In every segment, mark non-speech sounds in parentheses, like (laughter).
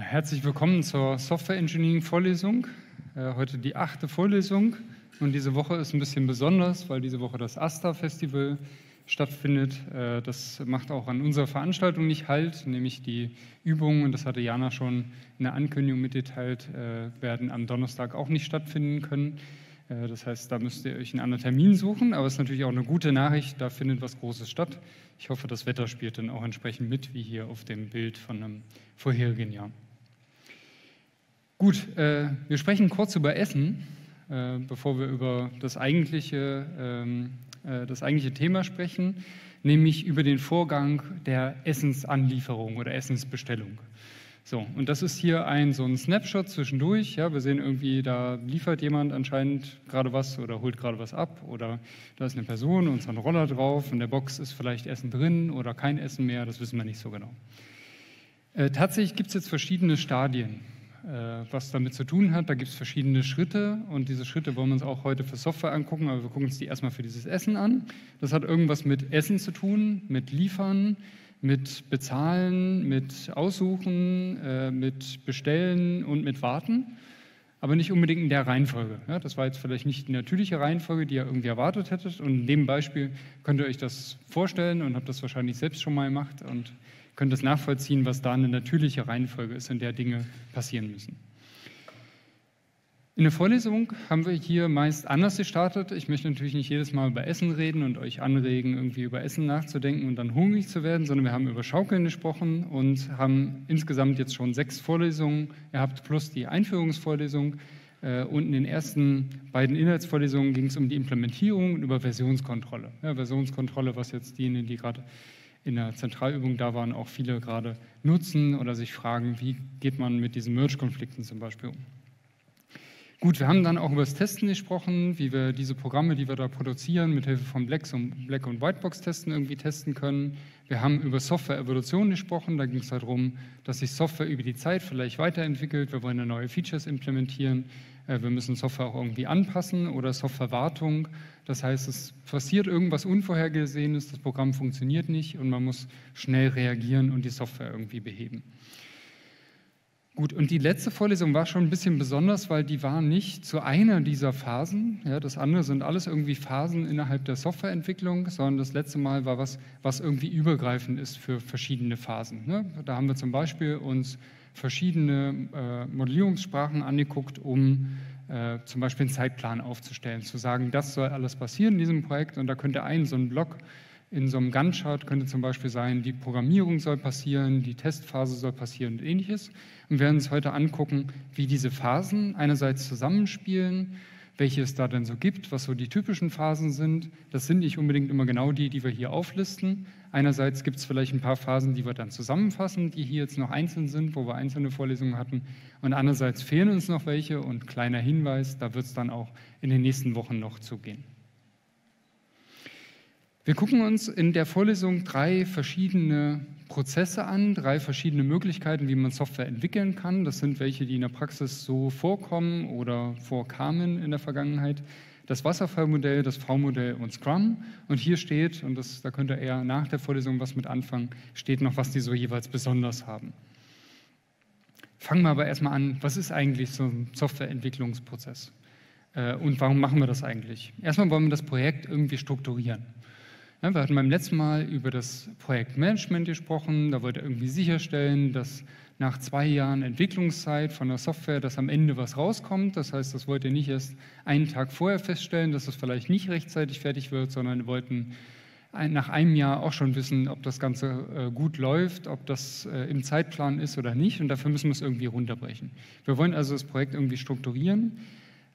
Herzlich willkommen zur Software Engineering Vorlesung. Äh, heute die achte Vorlesung und diese Woche ist ein bisschen besonders, weil diese Woche das ASTA Festival stattfindet. Äh, das macht auch an unserer Veranstaltung nicht halt, nämlich die Übungen, und das hatte Jana schon in der Ankündigung mitgeteilt, äh, werden am Donnerstag auch nicht stattfinden können. Das heißt, da müsst ihr euch einen anderen Termin suchen, aber es ist natürlich auch eine gute Nachricht, da findet was Großes statt. Ich hoffe, das Wetter spielt dann auch entsprechend mit, wie hier auf dem Bild von einem vorherigen Jahr. Gut, äh, wir sprechen kurz über Essen, äh, bevor wir über das eigentliche, ähm, äh, das eigentliche Thema sprechen, nämlich über den Vorgang der Essensanlieferung oder Essensbestellung. So, und das ist hier ein so ein Snapshot zwischendurch. Ja, wir sehen irgendwie, da liefert jemand anscheinend gerade was oder holt gerade was ab oder da ist eine Person und so ein Roller drauf und der Box ist vielleicht Essen drin oder kein Essen mehr, das wissen wir nicht so genau. Äh, tatsächlich gibt es jetzt verschiedene Stadien, was damit zu tun hat. Da gibt es verschiedene Schritte und diese Schritte wollen wir uns auch heute für Software angucken, aber wir gucken uns die erstmal für dieses Essen an. Das hat irgendwas mit Essen zu tun, mit Liefern, mit Bezahlen, mit Aussuchen, äh, mit Bestellen und mit Warten, aber nicht unbedingt in der Reihenfolge. Ja, das war jetzt vielleicht nicht die natürliche Reihenfolge, die ihr irgendwie erwartet hättet. Und in dem Beispiel könnt ihr euch das vorstellen und habt das wahrscheinlich selbst schon mal gemacht und könnt es nachvollziehen, was da eine natürliche Reihenfolge ist, in der Dinge passieren müssen. In der Vorlesung haben wir hier meist anders gestartet. Ich möchte natürlich nicht jedes Mal über Essen reden und euch anregen, irgendwie über Essen nachzudenken und dann hungrig zu werden, sondern wir haben über Schaukeln gesprochen und haben insgesamt jetzt schon sechs Vorlesungen gehabt, plus die Einführungsvorlesung. Äh, und in den ersten beiden Inhaltsvorlesungen ging es um die Implementierung und über Versionskontrolle. Ja, Versionskontrolle, was jetzt diejenigen, die gerade in der Zentralübung da waren, auch viele gerade nutzen oder sich fragen, wie geht man mit diesen Merge-Konflikten zum Beispiel um. Gut, wir haben dann auch über das Testen gesprochen, wie wir diese Programme, die wir da produzieren, mit Hilfe von Black und, Whitebox-Testen irgendwie testen können. Wir haben über Software-Evolution gesprochen, da ging es darum, dass sich Software über die Zeit vielleicht weiterentwickelt. Wir wollen neue Features implementieren. Äh, wir müssen Software auch irgendwie anpassen oder Softwarewartung. Das heißt, es passiert irgendwas Unvorhergesehenes, das Programm funktioniert nicht und man muss schnell reagieren und die Software irgendwie beheben. Gut, und die letzte Vorlesung war schon ein bisschen besonders, weil die war nicht zu einer dieser Phasen. Ja, das andere sind alles irgendwie Phasen innerhalb der Softwareentwicklung, sondern das letzte Mal war was, was irgendwie übergreifend ist für verschiedene Phasen. Ne? Da haben wir zum Beispiel uns verschiedene äh, Modellierungssprachen angeguckt, um äh, zum Beispiel einen Zeitplan aufzustellen, zu sagen, das soll alles passieren in diesem Projekt und da könnte ein so ein Block in so einem Gantt-Chart könnte zum Beispiel sein, die Programmierung soll passieren, die Testphase soll passieren und ähnliches. Und wir werden uns heute angucken, wie diese Phasen einerseits zusammenspielen, welche es da denn so gibt, was so die typischen Phasen sind. Das sind nicht unbedingt immer genau die, die wir hier auflisten, Einerseits gibt es vielleicht ein paar Phasen, die wir dann zusammenfassen, die hier jetzt noch einzeln sind, wo wir einzelne Vorlesungen hatten. Und andererseits fehlen uns noch welche und kleiner Hinweis, da wird es dann auch in den nächsten Wochen noch zugehen. Wir gucken uns in der Vorlesung drei verschiedene Prozesse an, drei verschiedene Möglichkeiten, wie man Software entwickeln kann. Das sind welche, die in der Praxis so vorkommen oder vorkamen in der Vergangenheit das Wasserfallmodell, das V-Modell und Scrum. Und hier steht, und das, da könnt ihr eher nach der Vorlesung was mit anfangen, steht noch, was die so jeweils besonders haben. Fangen wir aber erstmal an, was ist eigentlich so ein Softwareentwicklungsprozess? Äh, und warum machen wir das eigentlich? Erstmal wollen wir das Projekt irgendwie strukturieren. Ja, wir hatten beim letzten Mal über das Projektmanagement gesprochen. Da wollte er irgendwie sicherstellen, dass nach zwei Jahren Entwicklungszeit von der Software, dass am Ende was rauskommt. Das heißt, das wollt ihr nicht erst einen Tag vorher feststellen, dass es vielleicht nicht rechtzeitig fertig wird, sondern wir wollten nach einem Jahr auch schon wissen, ob das Ganze äh, gut läuft, ob das äh, im Zeitplan ist oder nicht. Und dafür müssen wir es irgendwie runterbrechen. Wir wollen also das Projekt irgendwie strukturieren.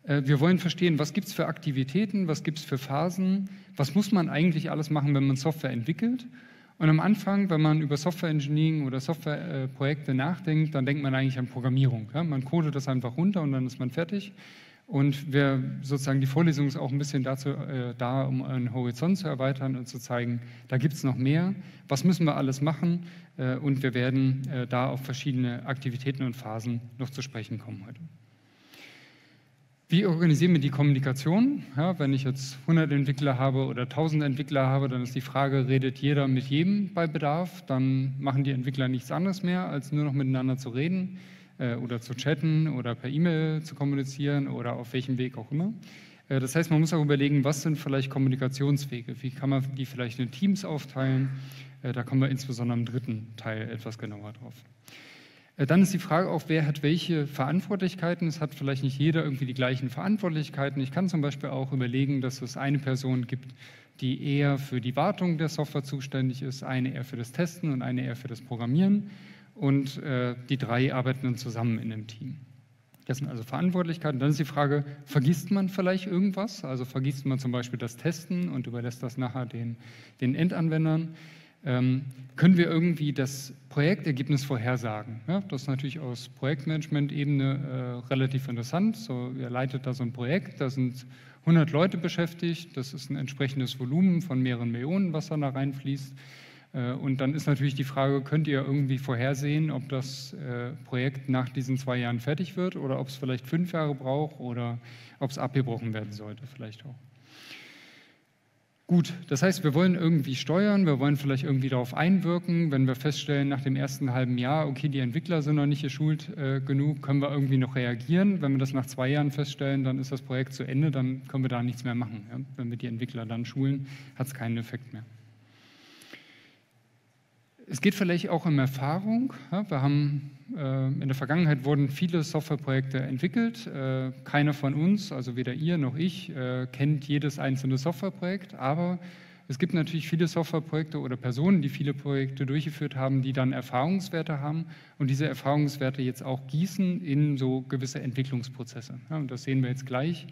Äh, wir wollen verstehen, was gibt es für Aktivitäten, was gibt es für Phasen, was muss man eigentlich alles machen, wenn man Software entwickelt und am Anfang, wenn man über Software Engineering oder Softwareprojekte nachdenkt, dann denkt man eigentlich an Programmierung. Man codet das einfach runter und dann ist man fertig. Und wir sozusagen die Vorlesung ist auch ein bisschen dazu äh, da, um einen Horizont zu erweitern und zu zeigen, da gibt es noch mehr. Was müssen wir alles machen? Äh, und wir werden äh, da auf verschiedene Aktivitäten und Phasen noch zu sprechen kommen heute. Wie organisieren wir die Kommunikation? Ja, wenn ich jetzt 100 Entwickler habe oder 1000 Entwickler habe, dann ist die Frage, redet jeder mit jedem bei Bedarf? Dann machen die Entwickler nichts anderes mehr, als nur noch miteinander zu reden äh, oder zu chatten oder per E-Mail zu kommunizieren oder auf welchem Weg auch immer. Äh, das heißt, man muss auch überlegen, was sind vielleicht Kommunikationswege? Wie kann man die vielleicht in Teams aufteilen? Äh, da kommen wir insbesondere im dritten Teil etwas genauer drauf. Äh, dann ist die Frage auch, wer hat welche Verantwortlichkeiten. Es hat vielleicht nicht jeder irgendwie die gleichen Verantwortlichkeiten. Ich kann zum Beispiel auch überlegen, dass es eine Person gibt, die eher für die Wartung der Software zuständig ist, eine eher für das Testen und eine eher für das Programmieren. Und äh, die drei arbeiten dann zusammen in einem Team. Das sind also Verantwortlichkeiten. Dann ist die Frage, vergisst man vielleicht irgendwas? Also vergisst man zum Beispiel das Testen und überlässt das nachher den, den Endanwendern? Ähm, können wir irgendwie das Projektergebnis vorhersagen. Ja, das ist natürlich aus Projektmanagement-Ebene äh, relativ interessant. So, ihr leitet da so ein Projekt, da sind 100 Leute beschäftigt, das ist ein entsprechendes Volumen von mehreren Millionen, was da reinfließt. Äh, und dann ist natürlich die Frage, könnt ihr irgendwie vorhersehen, ob das äh, Projekt nach diesen zwei Jahren fertig wird oder ob es vielleicht fünf Jahre braucht oder ob es abgebrochen werden sollte, vielleicht auch. Gut, das heißt, wir wollen irgendwie steuern, wir wollen vielleicht irgendwie darauf einwirken. Wenn wir feststellen, nach dem ersten halben Jahr, okay, die Entwickler sind noch nicht geschult äh, genug, können wir irgendwie noch reagieren. Wenn wir das nach zwei Jahren feststellen, dann ist das Projekt zu Ende, dann können wir da nichts mehr machen. Ja? Wenn wir die Entwickler dann schulen, hat es keinen Effekt mehr. Es geht vielleicht auch um Erfahrung. Wir haben äh, in der Vergangenheit wurden viele Softwareprojekte entwickelt. Äh, keiner von uns, also weder ihr noch ich, äh, kennt jedes einzelne Softwareprojekt, aber es gibt natürlich viele Softwareprojekte oder Personen, die viele Projekte durchgeführt haben, die dann Erfahrungswerte haben und diese Erfahrungswerte jetzt auch gießen in so gewisse Entwicklungsprozesse. Und das sehen wir jetzt gleich.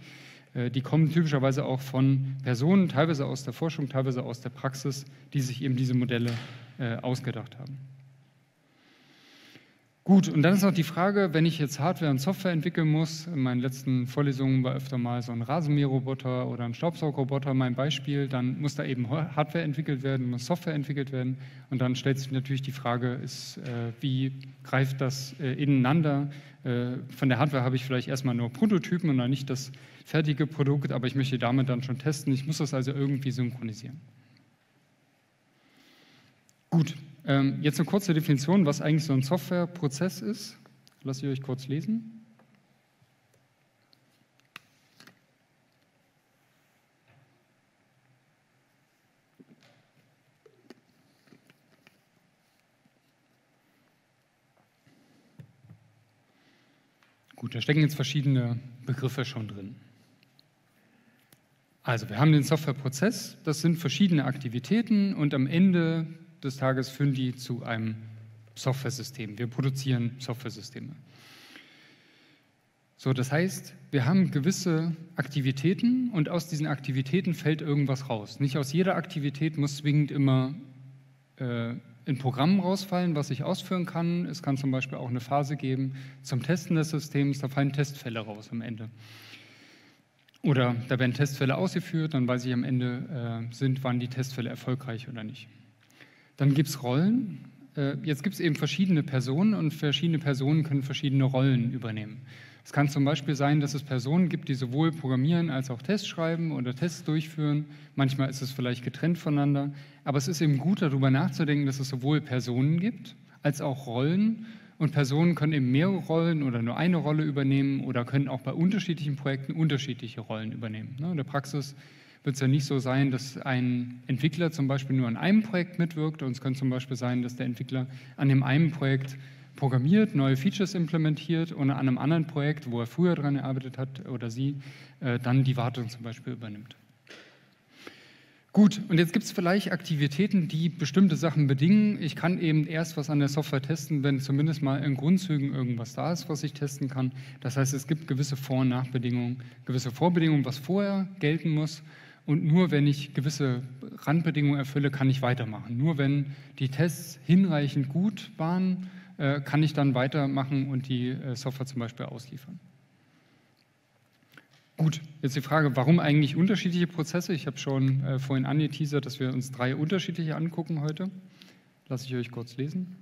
Die kommen typischerweise auch von Personen, teilweise aus der Forschung, teilweise aus der Praxis, die sich eben diese Modelle äh, ausgedacht haben. Gut, und dann ist noch die Frage, wenn ich jetzt Hardware und Software entwickeln muss, in meinen letzten Vorlesungen war öfter mal so ein Rasenmäherroboter oder ein Staubsaugerroboter mein Beispiel, dann muss da eben Hardware entwickelt werden, muss Software entwickelt werden und dann stellt sich natürlich die Frage, ist, äh, wie greift das äh, ineinander? Äh, von der Hardware habe ich vielleicht erstmal nur Prototypen und dann nicht das fertige Produkt, aber ich möchte damit dann schon testen. Ich muss das also irgendwie synchronisieren. Gut, ähm, jetzt eine kurze Definition, was eigentlich so ein Softwareprozess ist. Lasse ich euch kurz lesen. Gut, da stecken jetzt verschiedene Begriffe schon drin. Also, wir haben den Softwareprozess, das sind verschiedene Aktivitäten und am Ende des Tages führen die zu einem Softwaresystem. Wir produzieren Softwaresysteme. So, das heißt, wir haben gewisse Aktivitäten und aus diesen Aktivitäten fällt irgendwas raus. Nicht aus jeder Aktivität muss zwingend immer äh, ein Programm rausfallen, was ich ausführen kann. Es kann zum Beispiel auch eine Phase geben zum Testen des Systems, da fallen Testfälle raus am Ende. Oder da werden Testfälle ausgeführt, dann weiß ich am Ende, äh, sind, waren die Testfälle erfolgreich oder nicht. Dann gibt es Rollen. Äh, jetzt gibt es eben verschiedene Personen und verschiedene Personen können verschiedene Rollen übernehmen. Es kann zum Beispiel sein, dass es Personen gibt, die sowohl programmieren als auch Tests schreiben oder Tests durchführen. Manchmal ist es vielleicht getrennt voneinander. Aber es ist eben gut, darüber nachzudenken, dass es sowohl Personen gibt als auch Rollen. Und Personen können eben mehrere Rollen oder nur eine Rolle übernehmen oder können auch bei unterschiedlichen Projekten unterschiedliche Rollen übernehmen. Ne, in der Praxis wird es ja nicht so sein, dass ein Entwickler zum Beispiel nur an einem Projekt mitwirkt. Und es könnte zum Beispiel sein, dass der Entwickler an dem einen Projekt programmiert, neue Features implementiert und an einem anderen Projekt, wo er früher daran gearbeitet hat oder sie, äh, dann die Wartung zum Beispiel übernimmt. Gut, und jetzt gibt es vielleicht Aktivitäten, die bestimmte Sachen bedingen. Ich kann eben erst was an der Software testen, wenn zumindest mal in Grundzügen irgendwas da ist, was ich testen kann. Das heißt, es gibt gewisse Vor- und Nachbedingungen, gewisse Vorbedingungen, was vorher gelten muss und nur wenn ich gewisse Randbedingungen erfülle, kann ich weitermachen. Nur wenn die Tests hinreichend gut waren, äh, kann ich dann weitermachen und die äh, Software zum Beispiel ausliefern. Gut, jetzt die Frage, warum eigentlich unterschiedliche Prozesse? Ich habe schon äh, vorhin angeteasert, dass wir uns drei unterschiedliche angucken heute. Lasse ich euch kurz lesen.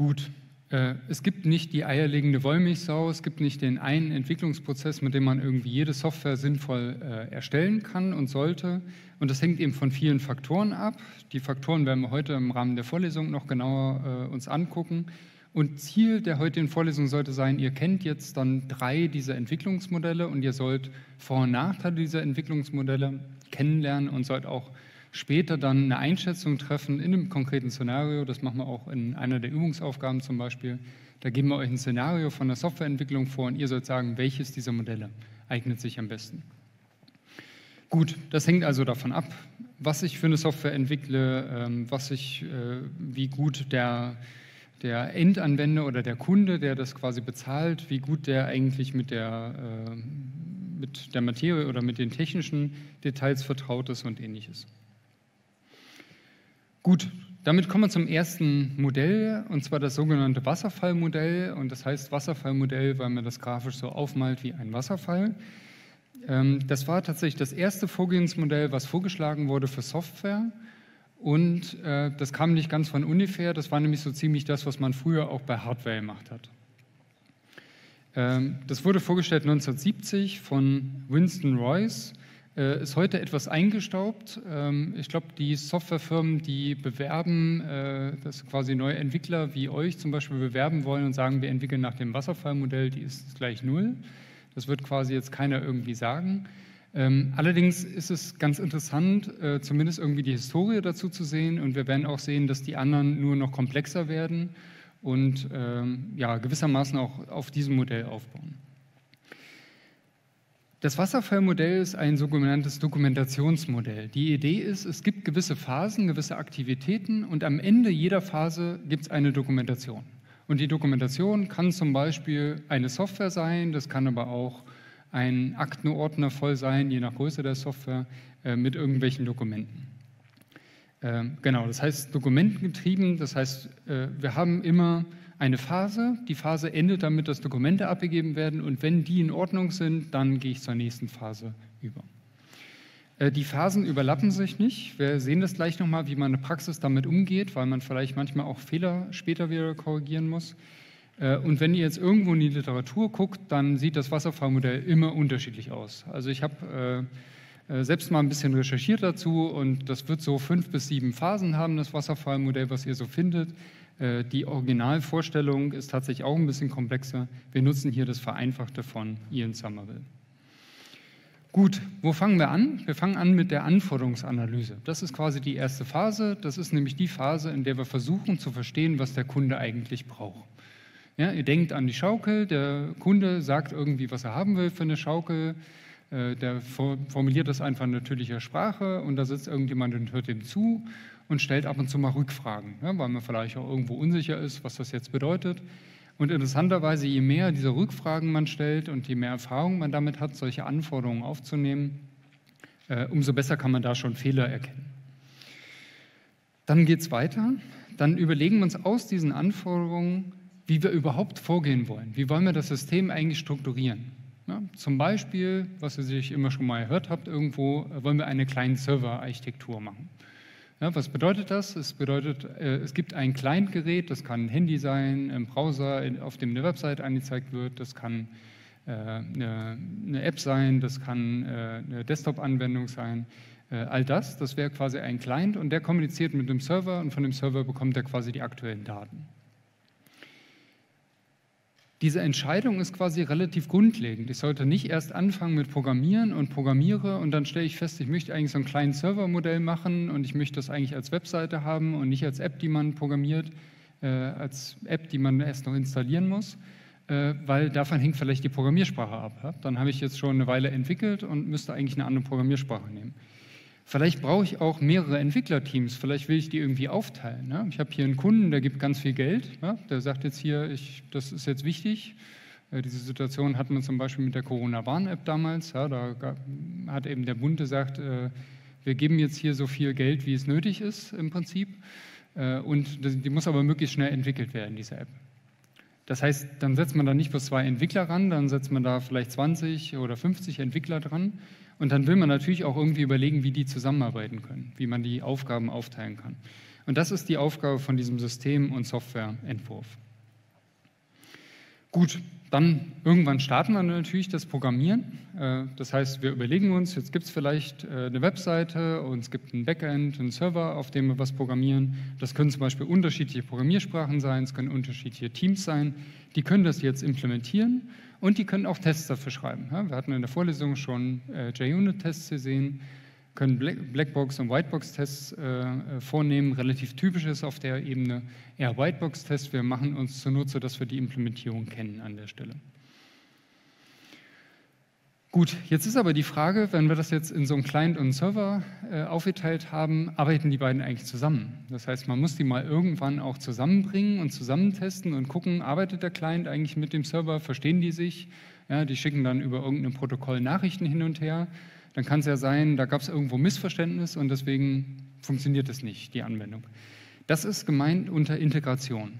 Gut, äh, es gibt nicht die eierlegende Wollmilchsau, es gibt nicht den einen Entwicklungsprozess, mit dem man irgendwie jede Software sinnvoll äh, erstellen kann und sollte. Und das hängt eben von vielen Faktoren ab. Die Faktoren werden wir heute im Rahmen der Vorlesung noch genauer äh, uns angucken. Und Ziel der heutigen Vorlesung sollte sein, ihr kennt jetzt dann drei dieser Entwicklungsmodelle und ihr sollt Vor- und Nachteile dieser Entwicklungsmodelle kennenlernen und sollt auch später dann eine Einschätzung treffen in einem konkreten Szenario. Das machen wir auch in einer der Übungsaufgaben zum Beispiel. Da geben wir euch ein Szenario von der Softwareentwicklung vor und ihr sollt sagen, welches dieser Modelle eignet sich am besten. Gut, das hängt also davon ab, was ich für eine Software entwickle, ähm, was ich, äh, wie gut der, der Endanwender oder der Kunde, der das quasi bezahlt, wie gut der eigentlich mit der, äh, mit der Materie oder mit den technischen Details vertraut ist und ähnliches. Gut, damit kommen wir zum ersten Modell, und zwar das sogenannte Wasserfallmodell. Und das heißt Wasserfallmodell, weil man das grafisch so aufmalt wie ein Wasserfall. Ähm, das war tatsächlich das erste Vorgehensmodell, was vorgeschlagen wurde für Software. Und äh, das kam nicht ganz von ungefähr, das war nämlich so ziemlich das, was man früher auch bei Hardware gemacht hat. Ähm, das wurde vorgestellt 1970 von Winston Royce äh, ist heute etwas eingestaubt. Ähm, ich glaube, die Softwarefirmen, die bewerben, äh, dass quasi neue Entwickler wie euch zum Beispiel bewerben wollen und sagen, wir entwickeln nach dem Wasserfallmodell, die ist gleich null. Das wird quasi jetzt keiner irgendwie sagen. Ähm, allerdings ist es ganz interessant, äh, zumindest irgendwie die Historie dazu zu sehen und wir werden auch sehen, dass die anderen nur noch komplexer werden und ähm, ja, gewissermaßen auch auf diesem Modell aufbauen. Das Wasserfallmodell ist ein sogenanntes Dokumentationsmodell. Die Idee ist, es gibt gewisse Phasen, gewisse Aktivitäten und am Ende jeder Phase gibt es eine Dokumentation. Und die Dokumentation kann zum Beispiel eine Software sein, das kann aber auch ein Aktenordner voll sein, je nach Größe der Software, äh, mit irgendwelchen Dokumenten. Ähm, genau, das heißt dokumentengetrieben, das heißt, äh, wir haben immer eine Phase. Die Phase endet damit, dass Dokumente abgegeben werden und wenn die in Ordnung sind, dann gehe ich zur nächsten Phase über. Äh, die Phasen überlappen sich nicht. Wir sehen das gleich nochmal, wie man in der Praxis damit umgeht, weil man vielleicht manchmal auch Fehler später wieder korrigieren muss. Äh, und wenn ihr jetzt irgendwo in die Literatur guckt, dann sieht das Wasserfallmodell immer unterschiedlich aus. Also ich habe äh, selbst mal ein bisschen recherchiert dazu und das wird so fünf bis sieben Phasen haben, das Wasserfallmodell, was ihr so findet. Äh, die Originalvorstellung ist tatsächlich auch ein bisschen komplexer. Wir nutzen hier das Vereinfachte von Ian Somerville. Gut, wo fangen wir an? Wir fangen an mit der Anforderungsanalyse. Das ist quasi die erste Phase. Das ist nämlich die Phase, in der wir versuchen zu verstehen, was der Kunde eigentlich braucht. Ja, ihr denkt an die Schaukel. Der Kunde sagt irgendwie, was er haben will für eine Schaukel. Äh, der formuliert das einfach in natürlicher Sprache und da sitzt irgendjemand und hört ihm zu und stellt ab und zu mal Rückfragen, ja, weil man vielleicht auch irgendwo unsicher ist, was das jetzt bedeutet. Und interessanterweise, je mehr diese Rückfragen man stellt und je mehr Erfahrung man damit hat, solche Anforderungen aufzunehmen, äh, umso besser kann man da schon Fehler erkennen. Dann geht es weiter. Dann überlegen wir uns aus diesen Anforderungen, wie wir überhaupt vorgehen wollen. Wie wollen wir das System eigentlich strukturieren? Ja, zum Beispiel, was ihr sich immer schon mal gehört habt, irgendwo äh, wollen wir eine kleine Server-Architektur machen. Ja, was bedeutet das? Es bedeutet, äh, es gibt ein Client-Gerät, das kann ein Handy sein, ein Browser, auf dem eine Website angezeigt wird, das kann äh, eine, eine, App sein, das kann eine Desktop-Anwendung sein. All das, das wäre quasi ein Client und der kommuniziert mit dem Server und von dem Server bekommt er quasi die aktuellen Daten. Diese Entscheidung ist quasi relativ grundlegend. Ich sollte nicht erst anfangen mit Programmieren und programmiere und dann stelle ich fest, ich möchte eigentlich so ein kleines Servermodell machen und ich möchte das eigentlich als Webseite haben und nicht als App, die man programmiert, äh, als App, die man erst noch installieren muss, äh, weil davon hängt vielleicht die Programmiersprache ab. Dann habe ich jetzt schon eine Weile entwickelt und müsste eigentlich eine andere Programmiersprache nehmen. Vielleicht brauche ich auch mehrere Entwicklerteams, vielleicht will ich die irgendwie aufteilen. Ne? Ich habe hier einen Kunden, der gibt ganz viel Geld, ne? der sagt jetzt hier, ich, das ist jetzt wichtig. Äh, diese Situation hatten wir zum Beispiel mit der Corona-Warn-App damals. Ja, da hat eben der Bund gesagt, äh, wir geben jetzt hier so viel Geld, wie es nötig ist im Prinzip. Äh, und die muss aber möglichst schnell entwickelt werden, diese App. Das heißt, dann setzt man da nicht bloß zwei Entwickler ran, dann setzt man da vielleicht 20 oder 50 Entwickler dran und dann will man natürlich auch irgendwie überlegen, wie die zusammenarbeiten können, wie man die Aufgaben aufteilen kann. Und das ist die Aufgabe von diesem System- und Softwareentwurf. Gut, dann irgendwann starten wir natürlich das Programmieren. Äh, das heißt, wir überlegen uns, jetzt gibt es vielleicht äh, eine Webseite und es gibt ein Backend, einen Server, auf dem wir was programmieren. Das können zum Beispiel unterschiedliche Programmiersprachen sein, es können unterschiedliche Teams sein. Die können das jetzt implementieren und die können auch Tests dafür schreiben. Wir hatten in der Vorlesung schon äh, JUnit-Tests gesehen können Blackbox- und Whitebox-Tests äh, vornehmen. Relativ typisch ist auf der Ebene eher Whitebox-Tests. Wir machen uns zunutze, dass wir die Implementierung kennen an der Stelle. Gut, jetzt ist aber die Frage, wenn wir das jetzt in so einem Client und Server äh, aufgeteilt haben, arbeiten die beiden eigentlich zusammen? Das heißt, man muss die mal irgendwann auch zusammenbringen und zusammentesten und gucken, arbeitet der Client eigentlich mit dem Server, verstehen die sich? Ja, die schicken dann über irgendein Protokoll Nachrichten hin und her dann kann es ja sein, da gab es irgendwo Missverständnis und deswegen funktioniert es nicht, die Anwendung. Das ist gemeint unter Integration.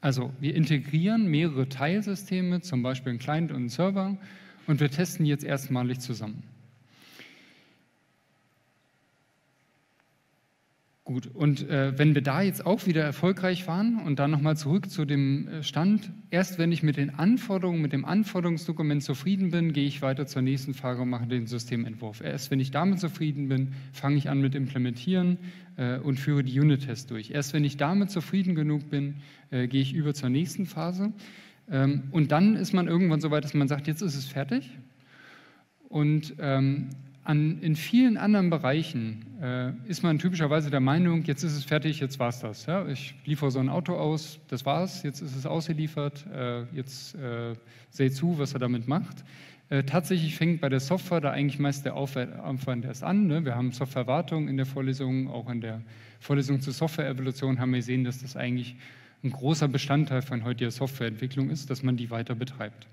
Also wir integrieren mehrere Teilsysteme, zum Beispiel einen Client und einen Server, und wir testen jetzt erstmalig zusammen. Gut, und äh, wenn wir da jetzt auch wieder erfolgreich waren und dann nochmal zurück zu dem äh, Stand, erst wenn ich mit den Anforderungen, mit dem Anforderungsdokument zufrieden bin, gehe ich weiter zur nächsten Frage und mache den Systementwurf. Erst wenn ich damit zufrieden bin, fange ich an mit Implementieren äh, und führe die Unit-Tests durch. Erst wenn ich damit zufrieden genug bin, äh, gehe ich über zur nächsten Phase. Ähm, und dann ist man irgendwann so weit, dass man sagt, jetzt ist es fertig. Und ähm, an, in vielen anderen Bereichen äh, ist man typischerweise der Meinung, jetzt ist es fertig, jetzt war es das. Ja? Ich liefere so ein Auto aus, das war's, jetzt ist es ausgeliefert, äh, jetzt äh, seht zu, was er damit macht. Äh, tatsächlich fängt bei der Software da eigentlich meist der Aufwand erst an. Ne? Wir haben Softwarewartung in der Vorlesung, auch in der Vorlesung zur Softwareevolution haben wir gesehen, dass das eigentlich ein großer Bestandteil von heutiger Softwareentwicklung ist, dass man die weiter betreibt.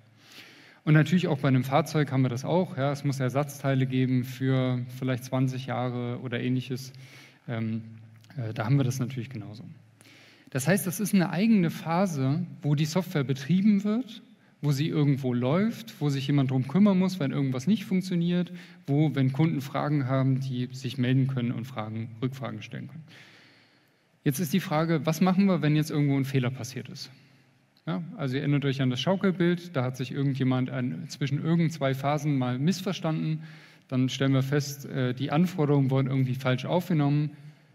Und natürlich auch bei einem Fahrzeug haben wir das auch. Ja, es muss Ersatzteile geben für vielleicht 20 Jahre oder ähnliches. Ähm, äh, da haben wir das natürlich genauso. Das heißt, das ist eine eigene Phase, wo die Software betrieben wird, wo sie irgendwo läuft, wo sich jemand darum kümmern muss, wenn irgendwas nicht funktioniert, wo, wenn Kunden Fragen haben, die sich melden können und Fragen, Rückfragen stellen können. Jetzt ist die Frage, was machen wir, wenn jetzt irgendwo ein Fehler passiert ist? Ja, also ihr erinnert euch an das Schaukelbild, da hat sich irgendjemand an, zwischen irgend zwei Phasen mal missverstanden. Dann stellen wir fest, äh, die Anforderungen wurden irgendwie falsch aufgenommen.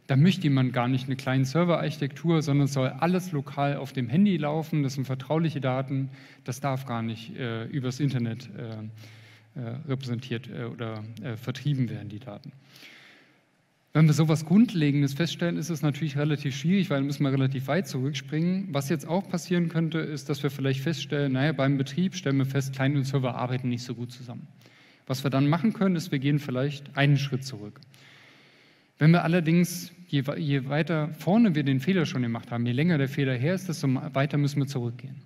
Da möchte jemand gar nicht eine kleine Serverarchitektur, sondern es soll alles lokal auf dem Handy laufen. Das sind vertrauliche Daten. Das darf gar nicht äh, übers Internet äh, äh, repräsentiert äh, oder äh, vertrieben werden, die Daten. Wenn wir sowas Grundlegendes feststellen, ist es natürlich relativ schwierig, weil dann müssen wir relativ weit zurückspringen. Was jetzt auch passieren könnte, ist, dass wir vielleicht feststellen, naja, beim Betrieb stellen wir fest, Client und Server arbeiten nicht so gut zusammen. Was wir dann machen können, ist, wir gehen vielleicht einen Schritt zurück. Wenn wir allerdings, je, je weiter vorne wir den Fehler schon gemacht haben, je länger der Fehler her ist, desto weiter müssen wir zurückgehen.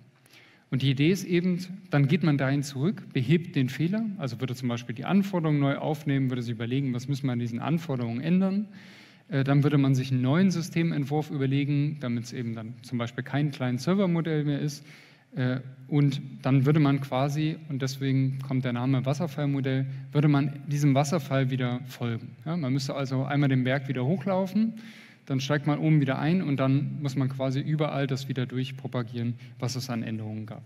Und die Idee ist eben, dann geht man dahin zurück, behebt den Fehler, also würde zum Beispiel die Anforderungen neu aufnehmen, würde sich überlegen, was müssen wir an diesen Anforderungen ändern. Äh, dann würde man sich einen neuen Systementwurf überlegen, damit es eben dann zum Beispiel kein kleines Servermodell mehr ist. Äh, und dann würde man quasi, und deswegen kommt der Name Wasserfallmodell, würde man diesem Wasserfall wieder folgen. man müsste also einmal den Berg wieder hochlaufen, dann steigt man oben wieder ein und dann muss man quasi überall das wieder durchpropagieren, was es an Änderungen gab.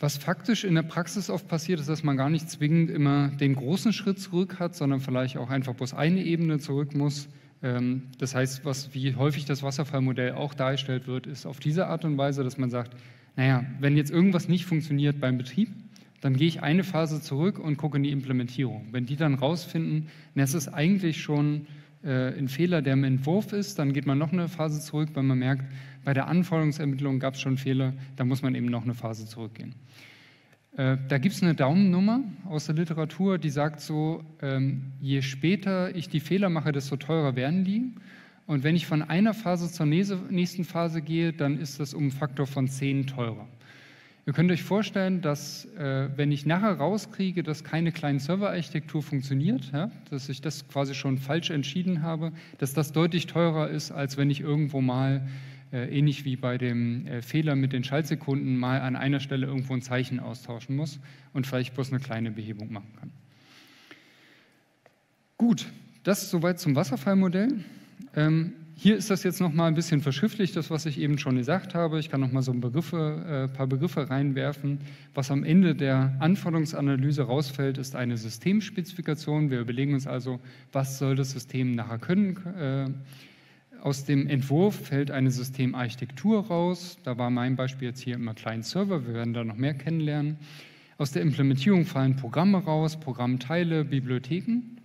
Was faktisch in der Praxis oft passiert, ist, dass man gar nicht zwingend immer den großen Schritt zurück hat, sondern vielleicht auch einfach bloß eine Ebene zurück muss. Ähm, das heißt, was, wie häufig das Wasserfallmodell auch dargestellt wird, ist auf diese Art und Weise, dass man sagt, naja, wenn jetzt irgendwas nicht funktioniert beim Betrieb, dann gehe ich eine Phase zurück und gucke in die Implementierung. Wenn die dann rausfinden, es ist eigentlich schon äh, ein Fehler, der im Entwurf ist, dann geht man noch eine Phase zurück, weil man merkt, bei der Anforderungsermittlung gab es schon Fehler, da muss man eben noch eine Phase zurückgehen. Äh, da gibt es eine Daumennummer aus der Literatur, die sagt so, ähm, je später ich die Fehler mache, desto teurer werden die. Und wenn ich von einer Phase zur nächsten Phase gehe, dann ist das um einen Faktor von 10 teurer. Ihr könnt euch vorstellen, dass äh, wenn ich nachher rauskriege, dass keine kleine Serverarchitektur funktioniert, ja, dass ich das quasi schon falsch entschieden habe, dass das deutlich teurer ist, als wenn ich irgendwo mal, äh, ähnlich wie bei dem äh, Fehler mit den Schaltsekunden, mal an einer Stelle irgendwo ein Zeichen austauschen muss und vielleicht bloß eine kleine Behebung machen kann. Gut, das soweit zum Wasserfallmodell. Ähm, hier ist das jetzt noch mal ein bisschen verschriftlicht, das, was ich eben schon gesagt habe. Ich kann noch mal so ein Begriffe, äh, paar Begriffe reinwerfen. Was am Ende der Anforderungsanalyse rausfällt, ist eine Systemspezifikation. Wir überlegen uns also, was soll das System nachher können. Äh, aus dem Entwurf fällt eine Systemarchitektur raus. Da war mein Beispiel jetzt hier immer Client-Server. Wir werden da noch mehr kennenlernen. Aus der Implementierung fallen Programme raus, Programmteile, Bibliotheken.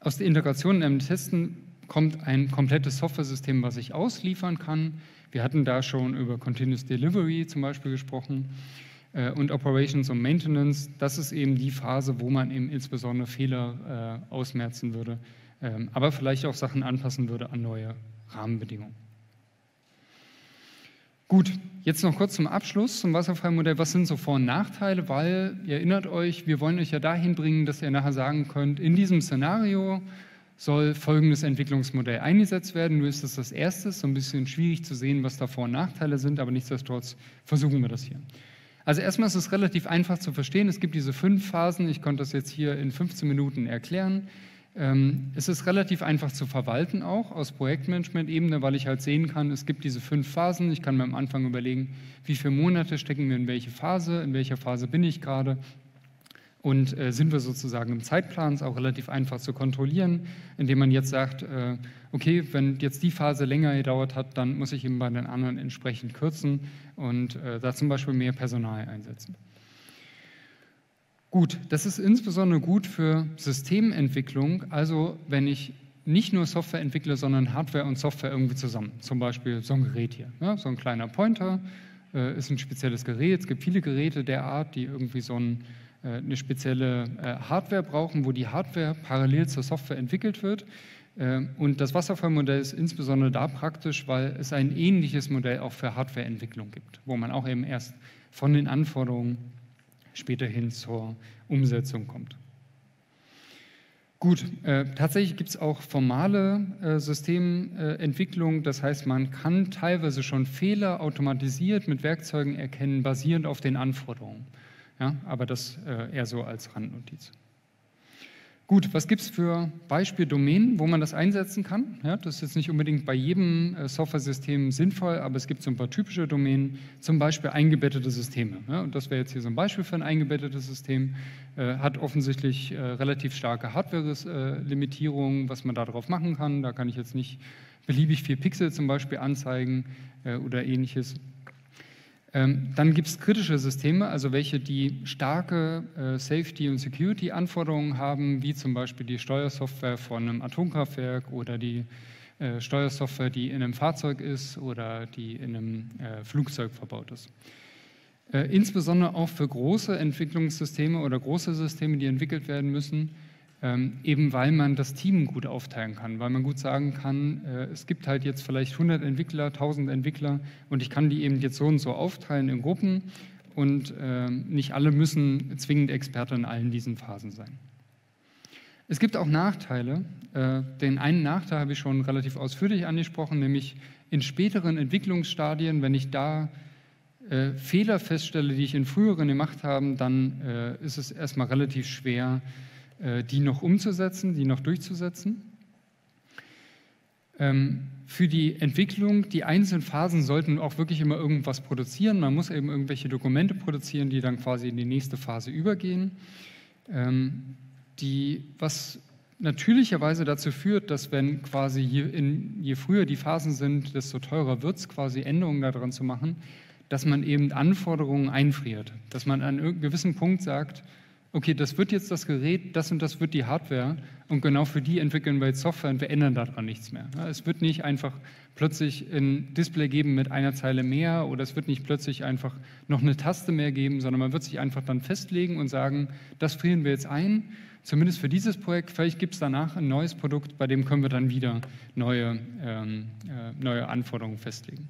Aus der Integration im Testen kommt ein komplettes Software-System, was ich ausliefern kann. Wir hatten da schon über Continuous Delivery zum Beispiel gesprochen äh, und Operations und Maintenance. Das ist eben die Phase, wo man eben insbesondere Fehler äh, ausmerzen würde, ähm, aber vielleicht auch Sachen anpassen würde an neue Rahmenbedingungen. Gut, jetzt noch kurz zum Abschluss zum Wasserfallmodell. Was sind so Vor- und Nachteile? Weil, ihr erinnert euch, wir wollen euch ja dahin bringen, dass ihr nachher sagen könnt, in diesem Szenario soll folgendes Entwicklungsmodell eingesetzt werden. Nur ist das das erste, so ein bisschen schwierig zu sehen, was da Vor- und Nachteile sind, aber nichtsdestotrotz versuchen wir das hier. Also erstmal ist es relativ einfach zu verstehen. Es gibt diese fünf Phasen. Ich konnte das jetzt hier in 15 Minuten erklären. Ähm, es ist relativ einfach zu verwalten auch aus Projektmanagement-Ebene, weil ich halt sehen kann, es gibt diese fünf Phasen. Ich kann mir am Anfang überlegen, wie viele Monate stecken wir in welche Phase, in welcher Phase bin ich gerade, und äh, sind wir sozusagen im Zeitplan, ist auch relativ einfach zu kontrollieren, indem man jetzt sagt, äh, okay, wenn jetzt die Phase länger gedauert hat, dann muss ich eben bei den anderen entsprechend kürzen und äh, da zum Beispiel mehr Personal einsetzen. Gut, das ist insbesondere gut für Systementwicklung, also wenn ich nicht nur Software entwickle, sondern Hardware und Software irgendwie zusammen. Zum Beispiel so ein Gerät hier, ja, so ein kleiner Pointer äh, ist ein spezielles Gerät. Es gibt viele Geräte der Art, die irgendwie so ein eine spezielle äh, Hardware brauchen, wo die Hardware parallel zur Software entwickelt wird. Äh, und das Wasserfallmodell ist insbesondere da praktisch, weil es ein ähnliches Modell auch für Hardwareentwicklung gibt, wo man auch eben erst von den Anforderungen später hin zur Umsetzung kommt. Gut, äh, tatsächlich gibt es auch formale äh, Systementwicklung, das heißt, man kann teilweise schon Fehler automatisiert mit Werkzeugen erkennen, basierend auf den Anforderungen. Ja, aber das äh, eher so als Randnotiz. Gut, was gibt es für Beispieldomänen, wo man das einsetzen kann? Ja, das ist jetzt nicht unbedingt bei jedem äh, Software-System sinnvoll, aber es gibt so ein paar typische Domänen, zum Beispiel eingebettete Systeme. Ja, und das wäre jetzt hier so ein Beispiel für ein eingebettetes System, äh, hat offensichtlich äh, relativ starke Hardware-Limitierungen, äh, was man darauf machen kann. Da kann ich jetzt nicht beliebig viel Pixel zum Beispiel anzeigen oder ähnliches. Ähm, dann gibt es kritische Systeme, also welche, die starke äh, Safety- und Security-Anforderungen haben, wie zum Beispiel die Steuersoftware von einem Atomkraftwerk oder die äh, Steuersoftware, die in einem Fahrzeug ist oder die in einem äh, Flugzeug verbaut ist. Äh, insbesondere auch für große Entwicklungssysteme oder große Systeme, die entwickelt werden müssen, ähm, eben weil man das Team gut aufteilen kann, weil man gut sagen kann, äh, es gibt halt jetzt vielleicht 100 Entwickler, 1000 Entwickler und ich kann die eben jetzt so und so aufteilen in Gruppen und äh, nicht alle müssen zwingend Experte in allen diesen Phasen sein. Es gibt auch Nachteile. Äh, den einen Nachteil habe ich schon relativ ausführlich angesprochen, nämlich in späteren Entwicklungsstadien, wenn ich da äh, Fehler feststelle, die ich in früheren gemacht habe, dann äh, ist es erstmal relativ schwer, die noch umzusetzen, die noch durchzusetzen. Ähm, für die Entwicklung, die einzelnen Phasen sollten auch wirklich immer irgendwas produzieren. Man muss eben irgendwelche Dokumente produzieren, die dann quasi in die nächste Phase übergehen. Ähm, die, was natürlicherweise dazu führt, dass wenn quasi je, in, je früher die Phasen sind, desto teurer wird es, quasi Änderungen daran zu machen, dass man eben Anforderungen einfriert. Dass man an einem gewissen Punkt sagt, okay, das wird jetzt das Gerät, das und das wird die Hardware und genau für die entwickeln wir jetzt Software und wir ändern daran nichts mehr. Es wird nicht einfach plötzlich ein Display geben mit einer Zeile mehr oder es wird nicht plötzlich einfach noch eine Taste mehr geben, sondern man wird sich einfach dann festlegen und sagen, das frieren wir jetzt ein, zumindest für dieses Projekt. Vielleicht gibt es danach ein neues Produkt, bei dem können wir dann wieder neue, ähm, äh, neue Anforderungen festlegen.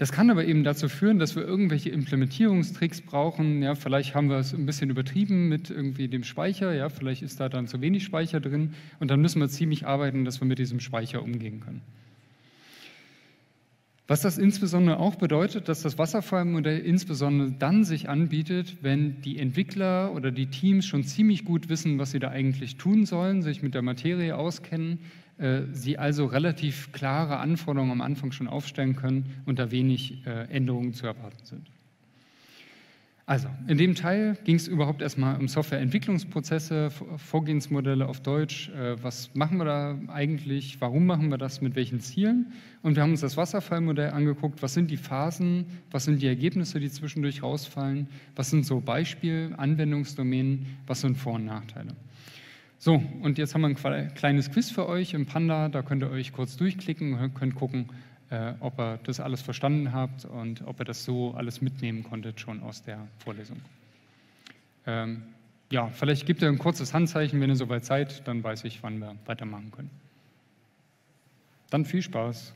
Das kann aber eben dazu führen, dass wir irgendwelche Implementierungstricks brauchen. Ja, vielleicht haben wir es ein bisschen übertrieben mit irgendwie dem Speicher. Ja, vielleicht ist da dann zu wenig Speicher drin. Und dann müssen wir ziemlich arbeiten, dass wir mit diesem Speicher umgehen können. Was das insbesondere auch bedeutet, dass das Wasserfallmodell insbesondere dann sich anbietet, wenn die Entwickler oder die Teams schon ziemlich gut wissen, was sie da eigentlich tun sollen, sich mit der Materie auskennen, sie also relativ klare Anforderungen am Anfang schon aufstellen können und da wenig äh, Änderungen zu erwarten sind. Also, in dem Teil ging es überhaupt erstmal um Softwareentwicklungsprozesse, Vorgehensmodelle auf Deutsch. Äh, was machen wir da eigentlich? Warum machen wir das? Mit welchen Zielen? Und wir haben uns das Wasserfallmodell angeguckt. Was sind die Phasen? Was sind die Ergebnisse, die zwischendurch rausfallen? Was sind so Beispiel, Anwendungsdomänen? Was sind Vor- und Nachteile? So, und jetzt haben wir ein kleines Quiz für euch im Panda. Da könnt ihr euch kurz durchklicken könnt gucken, äh, ob ihr das alles verstanden habt und ob ihr das so alles mitnehmen konntet schon aus der Vorlesung. Ähm, ja, vielleicht gibt ihr ein kurzes Handzeichen, wenn ihr soweit seid, dann weiß ich, wann wir weitermachen können. Dann viel Spaß.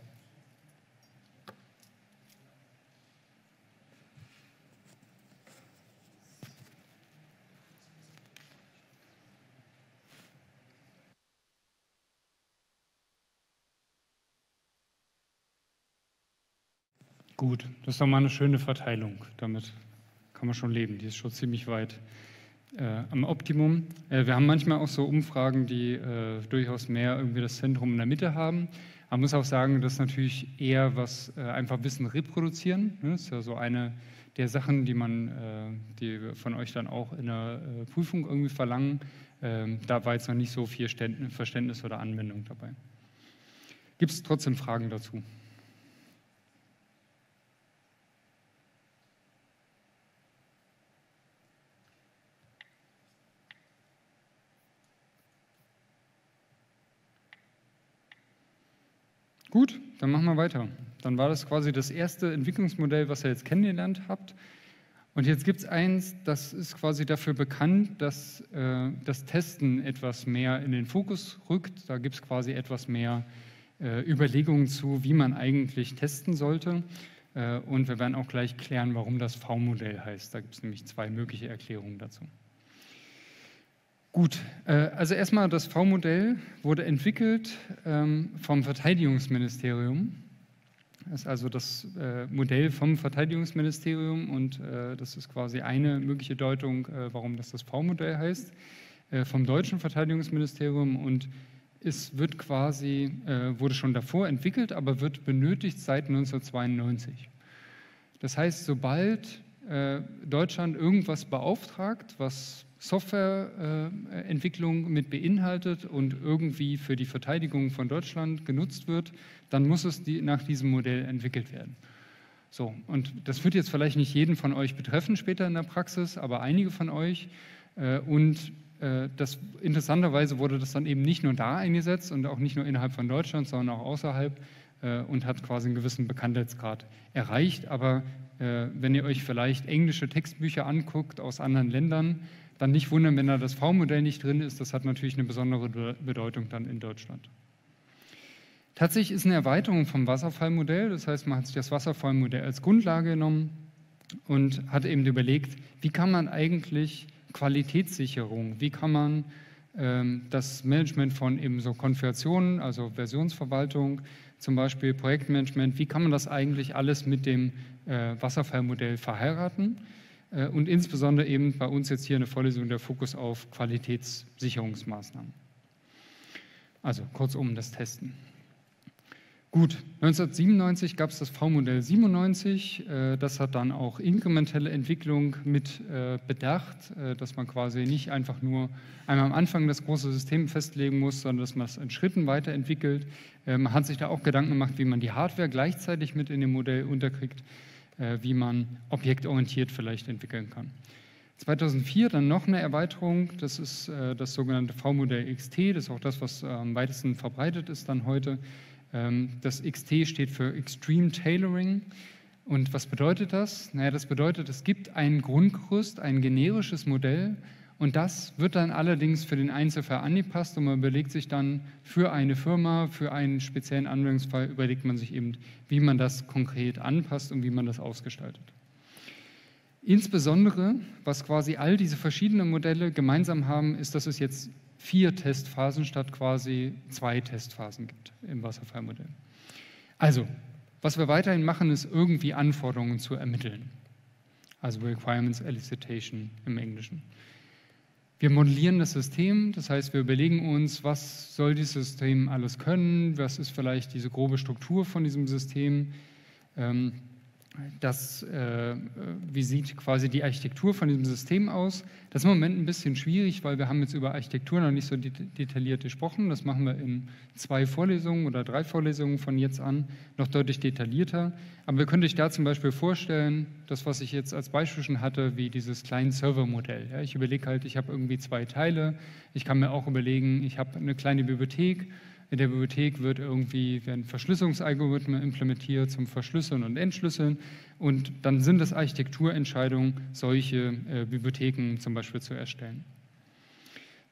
Gut, das ist doch mal eine schöne Verteilung. Damit kann man schon leben. Die ist schon ziemlich weit äh, am Optimum. Äh, wir haben manchmal auch so Umfragen, die äh, durchaus mehr irgendwie das Zentrum in der Mitte haben. Man muss auch sagen, das ist natürlich eher was äh, einfach Wissen reproduzieren. Ne? Das ist ja so eine der Sachen, die man, äh, die von euch dann auch in der äh, Prüfung irgendwie verlangen. Ähm, da war jetzt noch nicht so viel Verständnis oder Anwendung dabei. Gibt es trotzdem Fragen dazu? Gut, dann machen wir weiter. Dann war das quasi das erste Entwicklungsmodell, was ihr jetzt kennengelernt habt. Und jetzt gibt es eins, das ist quasi dafür bekannt, dass äh, das Testen etwas mehr in den Fokus rückt. Da gibt es quasi etwas mehr äh, Überlegungen zu, wie man eigentlich testen sollte. Äh, und wir werden auch gleich klären, warum das V-Modell heißt. Da gibt es nämlich zwei mögliche Erklärungen dazu. Gut, äh, also erstmal das V-Modell wurde entwickelt ähm, vom Verteidigungsministerium. Das ist also das äh, Modell vom Verteidigungsministerium und äh, das ist quasi eine mögliche Deutung, warum das das V-Modell heißt, vom deutschen Verteidigungsministerium und es wird quasi, wurde schon davor entwickelt, aber wird benötigt seit 1992. Das heißt, sobald Deutschland irgendwas beauftragt, was Softwareentwicklung mit beinhaltet und irgendwie für die Verteidigung von Deutschland genutzt wird, dann muss es nach diesem Modell entwickelt werden. So, und das wird jetzt vielleicht nicht jeden von euch betreffen später in der Praxis, aber einige von euch. Äh, und äh, das, interessanterweise wurde das dann eben nicht nur da eingesetzt und auch nicht nur innerhalb von Deutschland, sondern auch außerhalb äh, und hat quasi einen gewissen Bekanntheitsgrad erreicht. Aber wenn ihr euch vielleicht englische Textbücher anguckt aus anderen Ländern, dann nicht wundern, wenn da das V-Modell nicht drin ist. Das hat natürlich eine besondere Bedeutung dann in Deutschland. Tatsächlich ist eine Erweiterung vom Wasserfallmodell. Das heißt, man hat sich das Wasserfallmodell als Grundlage genommen und hat eben überlegt, wie kann man eigentlich Qualitätssicherung, wie kann man ähm, das Management von eben so Konfigurationen, also Versionsverwaltung, zum Beispiel Projektmanagement, wie kann man das eigentlich alles mit dem äh, Wasserfallmodell verheiraten? Äh, und insbesondere eben bei uns jetzt hier eine Vorlesung der Fokus auf Qualitätssicherungsmaßnahmen. Also kurzum das Testen. Gut, 1997 gab es das V-Modell 97. Äh, das hat dann auch inkrementelle Entwicklung mit äh, bedacht, dass man quasi nicht einfach nur einmal am Anfang das große System festlegen muss, sondern dass man es in Schritten weiterentwickelt. Man hat sich da auch Gedanken gemacht, wie man die Hardware gleichzeitig mit in dem Modell unterkriegt. Äh, wie man objektorientiert vielleicht entwickeln kann. 2004 dann noch eine Erweiterung, das ist äh, das sogenannte V-Modell XT, das ist auch das, was am weitesten verbreitet ist dann heute. Ähm, das XT steht für Extreme Tailoring. Und was bedeutet das? Naja, das bedeutet, es gibt ein Grundgerüst, ein generisches Modell, und das wird dann allerdings für den Einzelfall angepasst und man überlegt sich dann für eine Firma, für einen speziellen Anwendungsfall, überlegt man sich eben, wie man das konkret anpasst und wie man das ausgestaltet. Insbesondere, was quasi all diese verschiedenen Modelle gemeinsam haben, ist, dass es jetzt vier Testphasen statt quasi zwei Testphasen gibt im Wasserfallmodell. Also, Was wir weiterhin machen, ist irgendwie Anforderungen zu ermitteln. Also Requirements Elicitation im Englischen. Wir modellieren das System, das heißt, wir überlegen uns, was soll dieses System alles können, was ist vielleicht diese grobe Struktur von diesem System. Ähm, das, äh, wie sieht quasi die Architektur von diesem System aus? Das ist im Moment ein bisschen schwierig, weil wir haben jetzt über Architektur noch nicht so detailliert gesprochen. Das machen wir in zwei Vorlesungen oder drei Vorlesungen von jetzt an noch deutlich detaillierter. Aber wir können euch da zum Beispiel vorstellen, das, was ich jetzt als Beispiel schon hatte, wie dieses kleine Servermodell. Ja, ich überlege halt, ich habe irgendwie zwei Teile. Ich kann mir auch überlegen, ich habe eine kleine Bibliothek in der Bibliothek wird irgendwie, werden Verschlüsselungsalgorithmen implementiert zum Verschlüsseln und Entschlüsseln und dann sind es Architekturentscheidungen, solche äh, Bibliotheken zum Beispiel zu erstellen.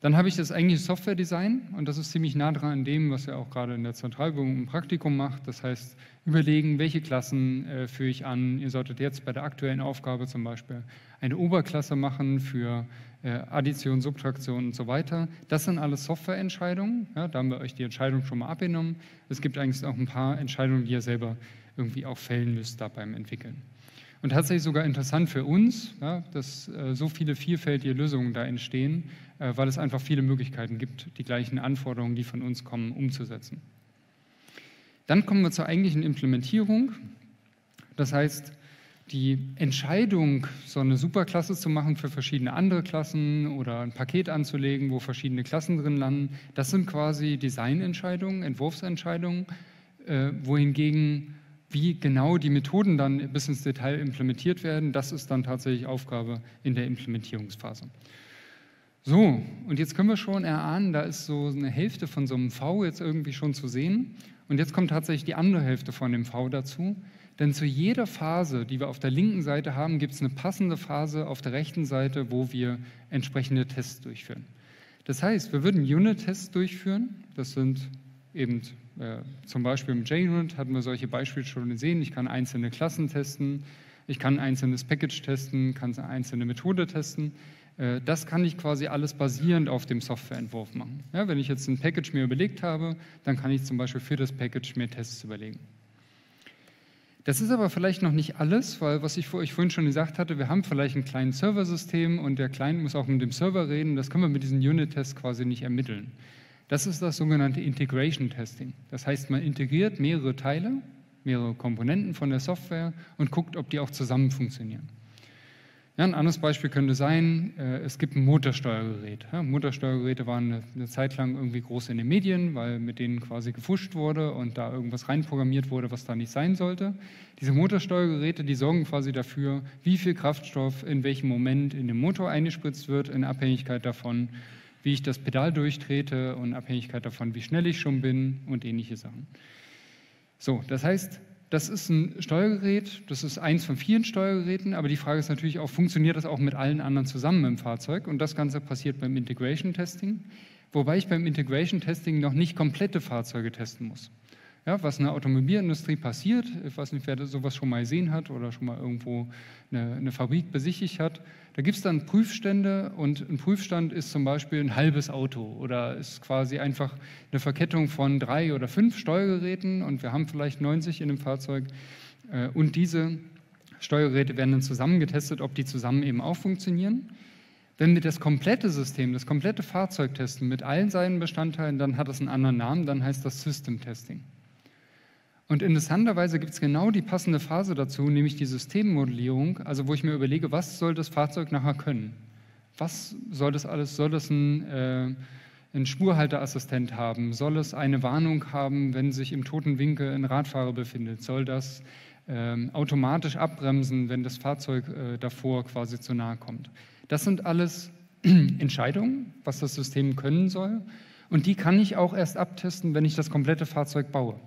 Dann habe ich das eigentliche Software-Design und das ist ziemlich nah dran an dem, was ihr auch gerade in der Zentralübung im Praktikum macht. Das heißt, überlegen, welche Klassen äh, führe ich an. Ihr solltet jetzt bei der aktuellen Aufgabe zum Beispiel eine Oberklasse machen für Addition, Subtraktion und so weiter. Das sind alles Softwareentscheidungen. Ja, da haben wir euch die Entscheidung schon mal abgenommen. Es gibt eigentlich auch ein paar Entscheidungen, die ihr selber irgendwie auch fällen müsst da beim Entwickeln. Und tatsächlich sogar interessant für uns, ja, dass äh, so viele vielfältige Lösungen da entstehen, äh, weil es einfach viele Möglichkeiten gibt, die gleichen Anforderungen, die von uns kommen, umzusetzen. Dann kommen wir zur eigentlichen Implementierung. Das heißt, die Entscheidung, so eine Superklasse zu machen für verschiedene andere Klassen oder ein Paket anzulegen, wo verschiedene Klassen drin landen, das sind quasi Designentscheidungen, Entwurfsentscheidungen, äh, wohingegen wie genau die Methoden dann bis ins Detail implementiert werden, das ist dann tatsächlich Aufgabe in der Implementierungsphase. So, und jetzt können wir schon erahnen, da ist so eine Hälfte von so einem V jetzt irgendwie schon zu sehen. Und jetzt kommt tatsächlich die andere Hälfte von dem V dazu. Denn zu jeder Phase, die wir auf der linken Seite haben, gibt es eine passende Phase auf der rechten Seite, wo wir entsprechende Tests durchführen. Das heißt, wir würden Unit-Tests durchführen. Das sind eben äh, zum Beispiel im JUnit hatten wir solche Beispiele schon gesehen. Ich kann einzelne Klassen testen, ich kann ein einzelnes Package testen, kann eine einzelne Methode testen. Äh, das kann ich quasi alles basierend auf dem Softwareentwurf machen. Ja, wenn ich jetzt ein Package mir überlegt habe, dann kann ich zum Beispiel für das Package mir Tests überlegen. Das ist aber vielleicht noch nicht alles, weil was ich euch vorhin schon gesagt hatte, wir haben vielleicht ein kleines Serversystem und der Client muss auch mit dem Server reden. Das können wir mit diesen Unit-Tests quasi nicht ermitteln. Das ist das sogenannte Integration Testing. Das heißt, man integriert mehrere Teile, mehrere Komponenten von der Software und guckt, ob die auch zusammen funktionieren. Ja, ein anderes Beispiel könnte sein, äh, es gibt ein Motorsteuergerät. Ja, Motorsteuergeräte waren eine, eine, Zeit lang irgendwie groß in den Medien, weil mit denen quasi gefuscht wurde und da irgendwas reinprogrammiert wurde, was da nicht sein sollte. Diese Motorsteuergeräte, die sorgen quasi dafür, wie viel Kraftstoff in welchem Moment in den Motor eingespritzt wird, in Abhängigkeit davon, wie ich das Pedal durchtrete und in Abhängigkeit davon, wie schnell ich schon bin und ähnliche Sachen. So, das heißt, das ist ein Steuergerät, das ist eins von vielen Steuergeräten, aber die Frage ist natürlich auch, funktioniert das auch mit allen anderen zusammen im Fahrzeug? Und das Ganze passiert beim Integration Testing, wobei ich beim Integration Testing noch nicht komplette Fahrzeuge testen muss. Ja, was in der Automobilindustrie passiert, ich weiß nicht, wer sowas schon mal gesehen hat oder schon mal irgendwo eine, eine Fabrik besichtigt hat, da gibt es dann Prüfstände und ein Prüfstand ist zum Beispiel ein halbes Auto oder ist quasi einfach eine Verkettung von drei oder fünf Steuergeräten und wir haben vielleicht 90 in dem Fahrzeug äh, und diese Steuergeräte werden dann zusammen getestet, ob die zusammen eben auch funktionieren. Wenn wir das komplette System, das komplette Fahrzeug testen mit allen seinen Bestandteilen, dann hat das einen anderen Namen, dann heißt das System Testing. Und interessanterweise gibt es genau die passende Phase dazu, nämlich die Systemmodellierung, also wo ich mir überlege, was soll das Fahrzeug nachher können? Was soll das alles? Soll das ein, äh, ein Spurhalteassistent haben? Soll es eine Warnung haben, wenn sich im toten Winkel ein Radfahrer befindet? Soll das äh, automatisch abbremsen, wenn das Fahrzeug äh, davor quasi zu nahe kommt? Das sind alles (clears throat) Entscheidungen, was das System können soll. Und die kann ich auch erst abtesten, wenn ich das komplette Fahrzeug baue.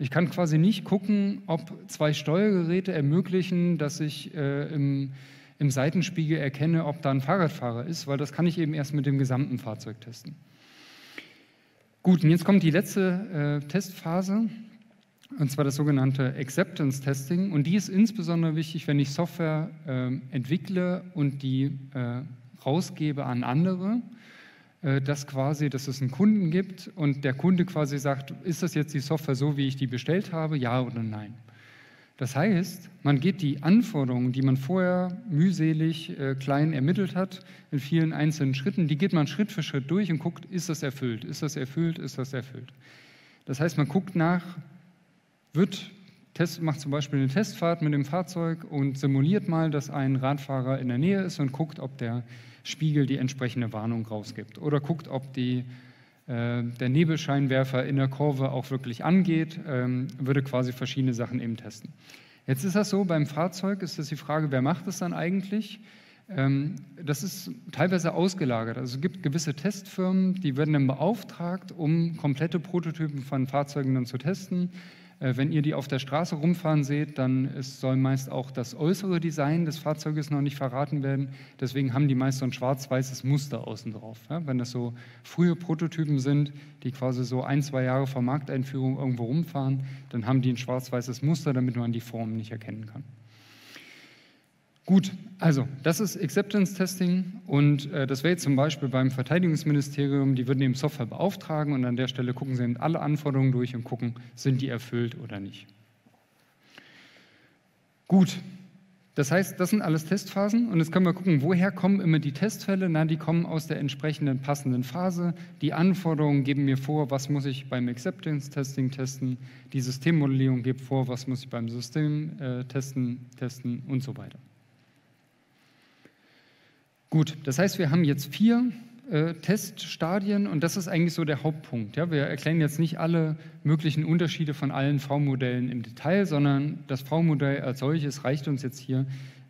Ich kann quasi nicht gucken, ob zwei Steuergeräte ermöglichen, dass ich äh, im, im Seitenspiegel erkenne, ob da ein Fahrradfahrer ist, weil das kann ich eben erst mit dem gesamten Fahrzeug testen. Gut, und jetzt kommt die letzte äh, Testphase, und zwar das sogenannte Acceptance Testing. Und die ist insbesondere wichtig, wenn ich Software äh, entwickle und die äh, rausgebe an andere dass quasi, dass es einen Kunden gibt und der Kunde quasi sagt, ist das jetzt die Software so, wie ich die bestellt habe, ja oder nein? Das heißt, man geht die Anforderungen, die man vorher mühselig äh, klein ermittelt hat, in vielen einzelnen Schritten, die geht man Schritt für Schritt durch und guckt, ist das erfüllt, ist das erfüllt, ist das erfüllt. Das heißt, man guckt nach, wird, Test, macht zum Beispiel eine Testfahrt mit dem Fahrzeug und simuliert mal, dass ein Radfahrer in der Nähe ist und guckt, ob der Spiegel die entsprechende Warnung rausgibt oder guckt, ob die äh, der Nebelscheinwerfer in der Kurve auch wirklich angeht, ähm, würde quasi verschiedene Sachen eben testen. Jetzt ist das so, beim Fahrzeug ist das die Frage, wer macht das dann eigentlich? Ähm, das ist teilweise ausgelagert. Also es gibt gewisse Testfirmen, die werden dann beauftragt, um komplette Prototypen von Fahrzeugen dann zu testen. Äh, wenn ihr die auf der Straße rumfahren seht, dann soll meist auch das äußere Design des Fahrzeuges noch nicht verraten werden. Deswegen haben die meist so ein schwarz-weißes Muster außen drauf. wenn das so frühe Prototypen sind, die quasi so ein, zwei Jahre vor Markteinführung irgendwo rumfahren, dann haben die ein schwarz-weißes Muster, damit man die Form nicht erkennen kann. Gut, also das ist Acceptance Testing und äh, das wäre jetzt zum Beispiel beim Verteidigungsministerium, die würden eben Software beauftragen und an der Stelle gucken sie alle Anforderungen durch und gucken, sind die erfüllt oder nicht. Gut, das heißt, das sind alles Testphasen und jetzt können wir gucken, woher kommen immer die Testfälle? Na, die kommen aus der entsprechenden passenden Phase. Die Anforderungen geben mir vor, was muss ich beim Acceptance Testing testen. Die Systemmodellierung gibt vor, was muss ich beim System äh, testen, testen und so weiter. Gut, das heißt, wir haben jetzt vier äh, Teststadien und das ist eigentlich so der Hauptpunkt. Ja? Wir erklären jetzt nicht alle möglichen Unterschiede von allen V-Modellen im Detail, sondern das V-Modell als solches reicht uns jetzt hier,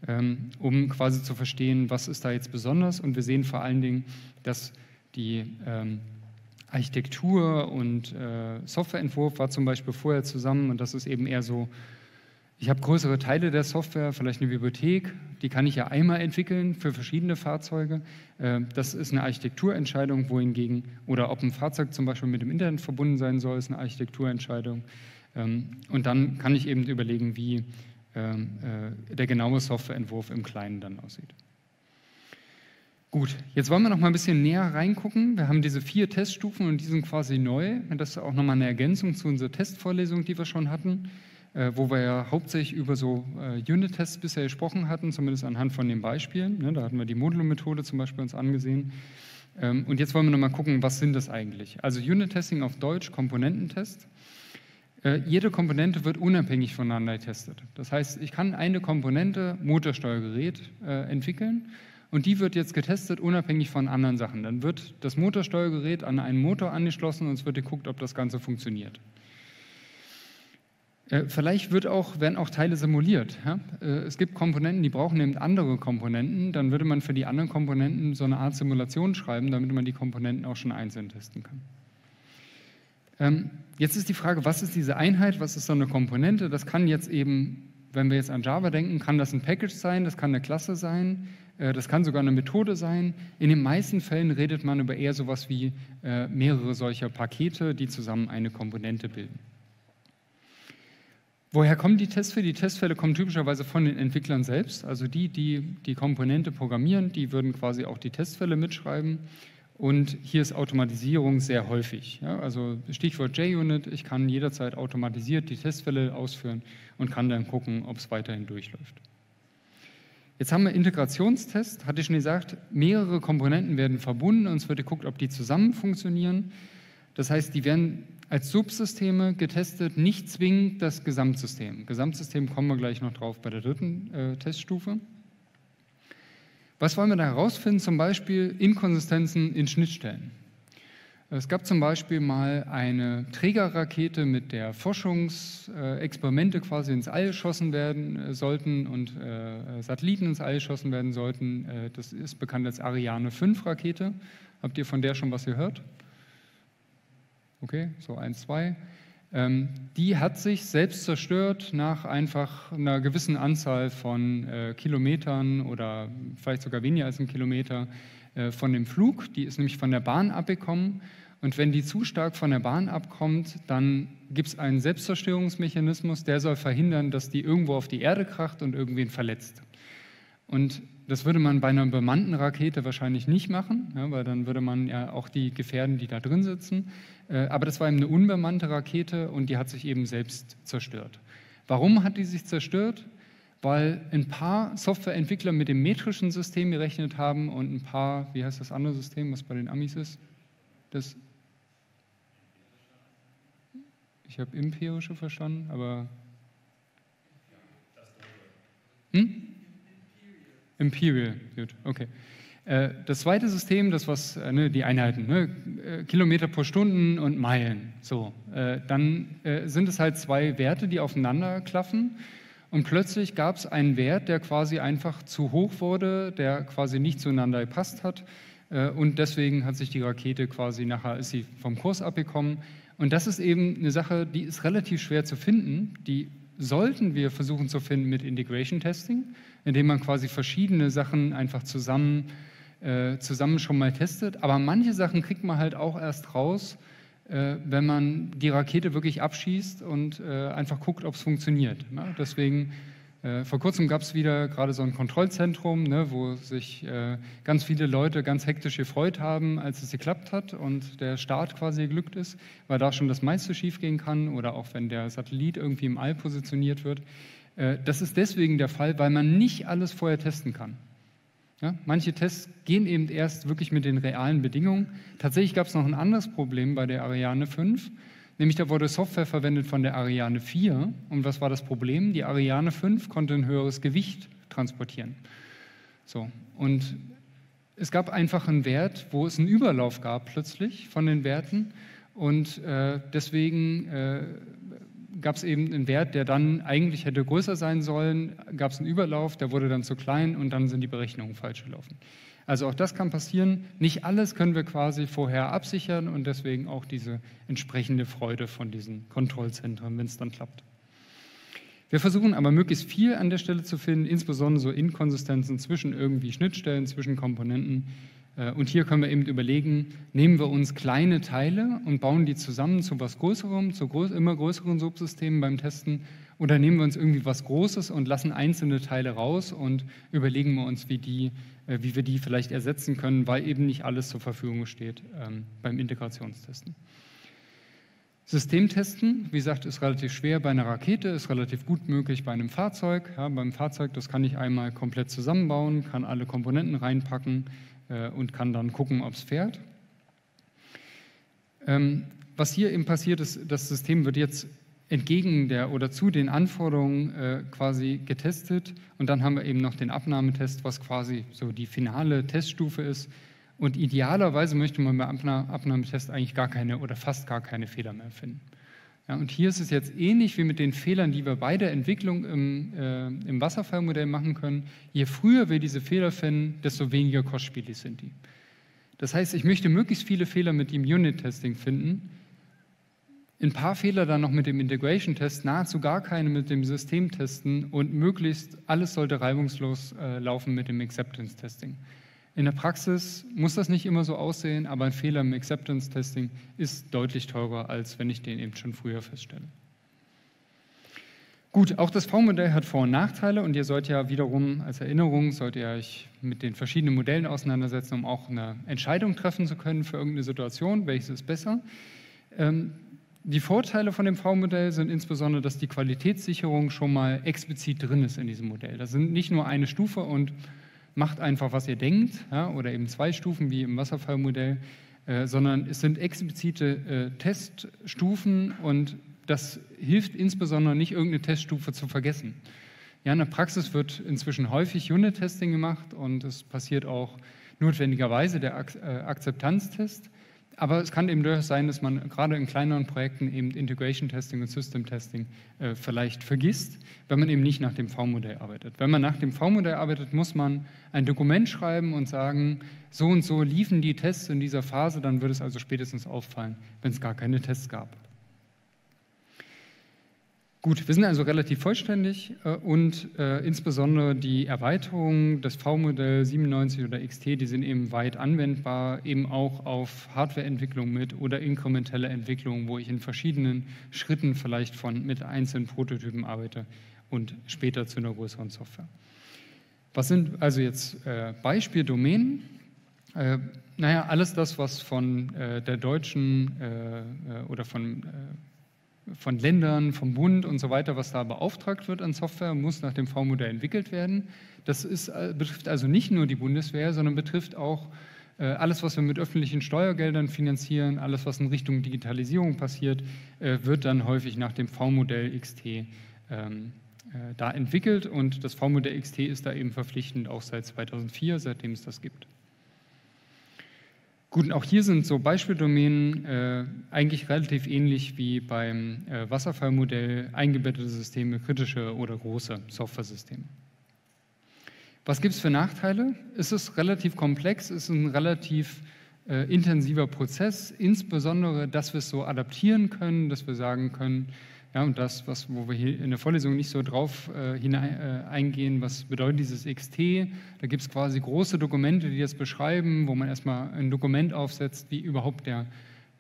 ähm, um quasi zu verstehen, was ist da jetzt besonders. Und wir sehen vor allen Dingen, dass die ähm, Architektur und äh, Softwareentwurf war zum Beispiel vorher zusammen und das ist eben eher so ich habe größere Teile der Software, vielleicht eine Bibliothek, die kann ich ja einmal entwickeln für verschiedene Fahrzeuge. Äh, das ist eine Architekturentscheidung, wohingegen, oder ob ein Fahrzeug zum Beispiel mit dem Internet verbunden sein soll, ist eine Architekturentscheidung. Ähm, und dann kann ich eben überlegen, wie ähm, äh, der genaue Softwareentwurf im Kleinen dann aussieht. Gut, jetzt wollen wir noch mal ein bisschen näher reingucken. Wir haben diese vier Teststufen und die sind quasi neu. Das ist auch noch mal eine Ergänzung zu unserer Testvorlesung, die wir schon hatten. Äh, wo wir ja hauptsächlich über so äh, Unit-Tests bisher gesprochen hatten, zumindest anhand von den Beispielen. Ne? Da hatten wir die Modulo-Methode zum Beispiel uns angesehen. Ähm, und jetzt wollen wir nochmal gucken, was sind das eigentlich? Also Unit-Testing auf Deutsch, Komponententest. Äh, jede Komponente wird unabhängig voneinander getestet. Das heißt, ich kann eine Komponente, Motorsteuergerät, entwickeln und die wird jetzt getestet unabhängig von anderen Sachen. Dann wird das Motorsteuergerät an einen Motor angeschlossen und es wird geguckt, ob das Ganze funktioniert. Äh, vielleicht wird auch, werden auch Teile simuliert. Ja? Äh, es gibt Komponenten, die brauchen eben andere Komponenten. Dann würde man für die anderen Komponenten so eine Art Simulation schreiben, damit man die Komponenten auch schon einzeln testen kann. Ähm, jetzt ist die Frage, was ist diese Einheit, was ist so eine Komponente? Das kann jetzt eben, wenn wir jetzt an Java denken, kann das ein Package sein, das kann eine Klasse sein, äh, das kann sogar eine Methode sein. In den meisten Fällen redet man über eher sowas wie mehrere solcher Pakete, die zusammen eine Komponente bilden. Woher kommen die Testfälle? Die Testfälle kommen typischerweise von den Entwicklern selbst. Also die, die die Komponente programmieren, die würden quasi auch die Testfälle mitschreiben. Und hier ist Automatisierung sehr häufig. Ja, also Stichwort JUnit, ich kann jederzeit automatisiert die Testfälle ausführen und kann dann gucken, ob es weiterhin durchläuft. Jetzt haben wir Integrationstest, hatte ich schon gesagt, mehrere Komponenten werden verbunden und es wird geguckt, ob die zusammen funktionieren. Das heißt, die werden als Subsysteme getestet, nicht zwingend das Gesamtsystem. Gesamtsystem kommen wir gleich noch drauf bei der dritten äh, Teststufe. Was wollen wir da herausfinden? Zum Beispiel Inkonsistenzen in Schnittstellen. Es gab zum Beispiel mal eine Trägerrakete, mit der Forschungsexperimente quasi ins All geschossen werden äh, sollten und äh, Satelliten ins All geschossen werden sollten. Äh, das ist bekannt als Ariane 5 Rakete. Habt ihr von der schon was gehört? Okay, so eins, zwei, ähm, die hat sich selbst zerstört nach einfach einer gewissen Anzahl von äh, Kilometern oder vielleicht sogar weniger als ein Kilometer äh, von dem Flug. Die ist nämlich von der Bahn abgekommen. Und wenn die zu stark von der Bahn abkommt, dann gibt es einen Selbstzerstörungsmechanismus, der soll verhindern, dass die irgendwo auf die Erde kracht und irgendwen verletzt. Und das würde man bei einer bemannten Rakete wahrscheinlich nicht machen, ja, weil dann würde man ja auch die gefährden, die da drin sitzen. Äh, aber das war eben eine unbemannte Rakete und die hat sich eben selbst zerstört. Warum hat die sich zerstört? Weil ein paar Softwareentwickler mit dem metrischen System gerechnet haben und ein paar, wie heißt das andere System, was bei den Amis ist? Das ich habe empirische verstanden, aber. Hm? Imperial, gut, okay. Äh, das zweite System, das was, äh, ne, die Einheiten, ne, äh, Kilometer pro Stunde und Meilen, so, dann sind es halt zwei Werte, die aufeinander klaffen. Und plötzlich gab es einen Wert, der quasi einfach zu hoch wurde, der quasi nicht zueinander gepasst hat. Und deswegen hat sich die Rakete quasi nachher, ist sie vom Kurs abgekommen. Und das ist eben eine Sache, die ist relativ schwer zu finden, die sollten wir versuchen zu finden mit Integration Testing, indem man quasi verschiedene Sachen einfach zusammen äh, zusammen schon mal testet. Aber manche Sachen kriegt man halt auch erst raus, äh, wenn man die Rakete wirklich abschießt und äh, einfach guckt, ob es funktioniert. Ne? Deswegen, äh, vor kurzem gab es wieder gerade so ein Kontrollzentrum, ne, wo sich äh, ganz viele Leute ganz hektisch gefreut haben, als es geklappt hat und der Start quasi geglückt ist, weil da schon das meiste schiefgehen kann oder auch wenn der Satellit irgendwie im All positioniert wird. Das ist deswegen der Fall, weil man nicht alles vorher testen kann. Ja, manche Tests gehen eben erst wirklich mit den realen Bedingungen. Tatsächlich gab es noch ein anderes Problem bei der Ariane 5, nämlich da wurde Software verwendet von der Ariane 4. Und was war das Problem? Die Ariane 5 konnte ein höheres Gewicht transportieren. So, und es gab einfach einen Wert, wo es einen Überlauf gab plötzlich von den Werten. Und äh, deswegen äh, gab es eben einen Wert, der dann eigentlich hätte größer sein sollen, gab es einen Überlauf, der wurde dann zu klein und dann sind die Berechnungen falsch gelaufen. Also auch das kann passieren. Nicht alles können wir quasi vorher absichern und deswegen auch diese entsprechende Freude von diesen Kontrollzentren, wenn es dann klappt. Wir versuchen aber möglichst viel an der Stelle zu finden, insbesondere so Inkonsistenzen zwischen irgendwie Schnittstellen, zwischen Komponenten, und hier können wir eben überlegen, nehmen wir uns kleine Teile und bauen die zusammen zu was Größerem, zu groß, immer größeren Subsystemen beim Testen, oder nehmen wir uns irgendwie was Großes und lassen einzelne Teile raus und überlegen wir uns, wie, die, äh, wie wir die vielleicht ersetzen können, weil eben nicht alles zur Verfügung steht ähm, beim Integrationstesten. Systemtesten, wie gesagt, ist relativ schwer bei einer Rakete, ist relativ gut möglich bei einem Fahrzeug. Ja, beim Fahrzeug, das kann ich einmal komplett zusammenbauen, kann alle Komponenten reinpacken, äh, und kann dann gucken, ob es fährt. Ähm, was hier eben passiert ist, das System wird jetzt entgegen der oder zu den Anforderungen äh, quasi getestet und dann haben wir eben noch den Abnahmetest, was quasi so die finale Teststufe ist. Und idealerweise möchte man beim Abnahmetest eigentlich gar keine oder fast gar keine Fehler mehr finden. Ja, und hier ist es jetzt ähnlich wie mit den Fehlern, die wir bei der Entwicklung im, äh, im Wasserfallmodell machen können. Je früher wir diese Fehler finden, desto weniger kostspielig sind die. Das heißt, ich möchte möglichst viele Fehler mit dem Unit-Testing finden, ein paar Fehler dann noch mit dem Integration-Test, nahezu gar keine mit dem System testen und möglichst alles sollte reibungslos äh, laufen mit dem Acceptance-Testing. In der Praxis muss das nicht immer so aussehen, aber ein Fehler im Acceptance-Testing ist deutlich teurer, als wenn ich den eben schon früher feststelle. Gut, auch das V-Modell hat Vor- und Nachteile und ihr sollt ja wiederum als Erinnerung, sollt ihr euch mit den verschiedenen Modellen auseinandersetzen, um auch eine Entscheidung treffen zu können für irgendeine Situation, welches ist besser. Ähm, die Vorteile von dem V-Modell sind insbesondere, dass die Qualitätssicherung schon mal explizit drin ist in diesem Modell. Das sind nicht nur eine Stufe und macht einfach, was ihr denkt, ja, oder eben zwei Stufen wie im Wasserfallmodell, äh, sondern es sind explizite äh, Teststufen und das hilft insbesondere nicht, irgendeine Teststufe zu vergessen. Ja, in der Praxis wird inzwischen häufig Unit-Testing gemacht und es passiert auch notwendigerweise der Ak äh, Akzeptanztest. Aber es kann eben durchaus sein, dass man gerade in kleineren Projekten eben Integration Testing und System Testing äh, vielleicht vergisst, wenn man eben nicht nach dem V-Modell arbeitet. Wenn man nach dem V-Modell arbeitet, muss man ein Dokument schreiben und sagen, so und so liefen die Tests in dieser Phase, dann würde es also spätestens auffallen, wenn es gar keine Tests gab. Gut, wir sind also relativ vollständig äh, und äh, insbesondere die Erweiterungen des V-Modell 97 oder XT, die sind eben weit anwendbar, eben auch auf Hardwareentwicklung mit oder inkrementelle Entwicklung, wo ich in verschiedenen Schritten vielleicht von mit einzelnen Prototypen arbeite und später zu einer größeren Software. Was sind also jetzt äh, Beispieldomänen? Äh, naja, alles das, was von äh, der deutschen äh, äh oder von von Ländern, vom Bund und so weiter, was da beauftragt wird an Software, muss nach dem V-Modell entwickelt werden. Das ist, äh, betrifft also nicht nur die Bundeswehr, sondern betrifft auch äh, alles, was wir mit öffentlichen Steuergeldern finanzieren, alles, was in Richtung Digitalisierung passiert, äh, wird dann häufig nach dem V-Modell XT ähm, da entwickelt und das V-Modell XT ist da eben verpflichtend, auch seit 2004, seitdem es das gibt. Gut, auch hier sind so Beispieldomänen äh, eigentlich relativ ähnlich wie beim äh, Wasserfallmodell eingebettete Systeme, kritische oder große Software-Systeme. Was gibt es für Nachteile? Es ist relativ komplex, es ist ein relativ äh, intensiver Prozess, insbesondere, dass wir es so adaptieren können, dass wir sagen können, ja, und das, was, wo wir hier in der Vorlesung nicht so drauf äh, hinein, äh, eingehen, was bedeutet dieses XT? Da gibt es quasi große Dokumente, die das beschreiben, wo man erstmal ein Dokument aufsetzt, wie überhaupt der,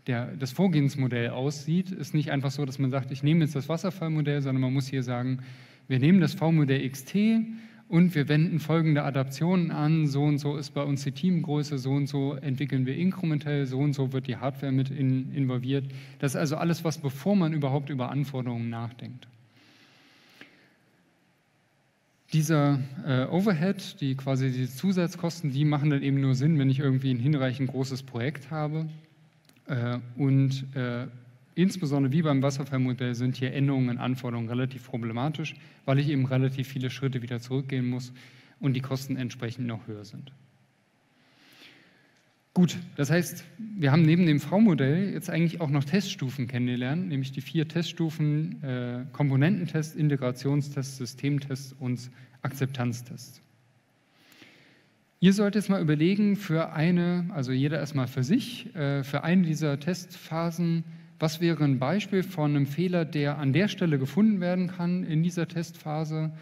der, das Vorgehensmodell aussieht. Ist nicht einfach so, dass man sagt, ich nehme jetzt das Wasserfallmodell, sondern man muss hier sagen, wir nehmen das V-Modell XT, und wir wenden folgende Adaptionen an, so und so ist bei uns die Teamgröße, so und so entwickeln wir inkrementell, so und so wird die Hardware mit in, involviert. Das ist also alles, was bevor man überhaupt über Anforderungen nachdenkt. Dieser äh, Overhead, die quasi die Zusatzkosten, die machen dann eben nur Sinn, wenn ich irgendwie ein hinreichend großes Projekt habe. Äh, und äh, Insbesondere wie beim Wasserfallmodell sind hier Änderungen in Anforderungen relativ problematisch, weil ich eben relativ viele Schritte wieder zurückgehen muss und die Kosten entsprechend noch höher sind. Gut, das heißt, wir haben neben dem V-Modell jetzt eigentlich auch noch Teststufen kennengelernt, nämlich die vier Teststufen äh, Komponententest, Integrationstest, Systemtest und Akzeptanztest. Ihr solltet jetzt mal überlegen, für eine, also jeder erstmal für sich, äh, für eine dieser Testphasen was wäre ein Beispiel von einem Fehler, der an der Stelle gefunden werden kann in dieser Testphase.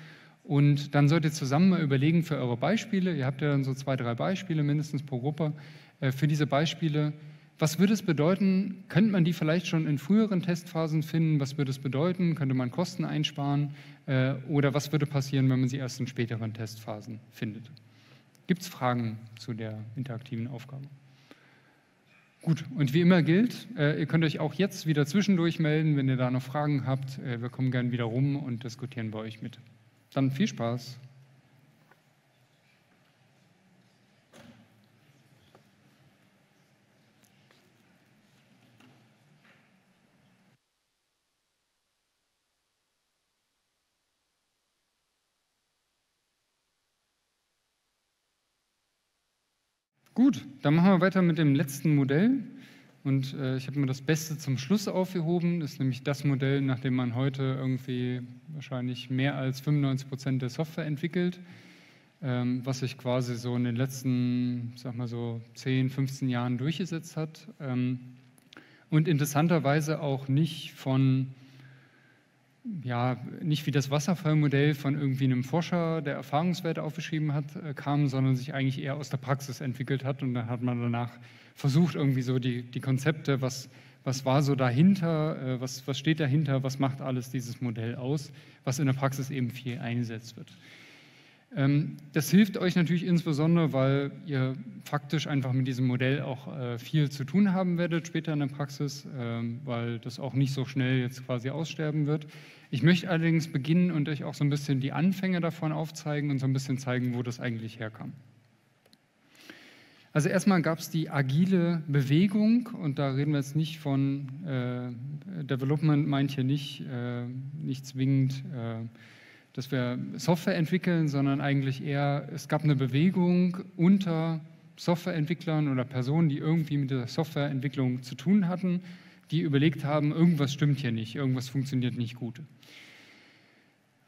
Und dann solltet ihr zusammen mal überlegen für eure Beispiele, ihr habt ja dann so zwei, drei Beispiele mindestens pro Gruppe, äh, für diese Beispiele, was würde es bedeuten, könnte man die vielleicht schon in früheren Testphasen finden, was würde es bedeuten, könnte man Kosten einsparen äh, oder was würde passieren, wenn man sie erst in späteren Testphasen findet? Gibt es Fragen zu der interaktiven Aufgabe? Gut, und wie immer gilt, äh, ihr könnt euch auch jetzt wieder zwischendurch melden, wenn ihr da noch Fragen habt. Äh, wir kommen gerne wieder rum und diskutieren bei euch mit. Dann viel Spaß. Gut, dann machen wir weiter mit dem letzten Modell. Und äh, ich habe mir das Beste zum Schluss aufgehoben. Das ist nämlich das Modell, nach dem man heute irgendwie wahrscheinlich mehr als 95 Prozent der Software entwickelt, ähm, was sich quasi so in den letzten, sag mal so 10, 15 Jahren durchgesetzt hat. Ähm, und interessanterweise auch nicht von ja, nicht wie das Wasserfallmodell von irgendwie einem Forscher, der Erfahrungswerte aufgeschrieben hat, äh, kam, sondern sich eigentlich eher aus der Praxis entwickelt hat. Und dann hat man danach versucht, irgendwie so die, die Konzepte, was, was war so dahinter, äh, was, was steht dahinter, was macht alles dieses Modell aus, was in der Praxis eben viel eingesetzt wird. Ähm, das hilft euch natürlich insbesondere, weil ihr faktisch einfach mit diesem Modell auch äh, viel zu tun haben werdet später in der Praxis, ähm, weil das auch nicht so schnell jetzt quasi aussterben wird. Ich möchte allerdings beginnen und euch auch so ein bisschen die Anfänge davon aufzeigen und so ein bisschen zeigen, wo das eigentlich herkam. Also erstmal gab es die agile Bewegung und da reden wir jetzt nicht von äh, Development, meint hier nicht, äh, nicht zwingend äh, dass wir Software entwickeln, sondern eigentlich eher, es gab eine Bewegung unter Softwareentwicklern oder Personen, die irgendwie mit der Softwareentwicklung zu tun hatten, die überlegt haben, irgendwas stimmt hier nicht, irgendwas funktioniert nicht gut.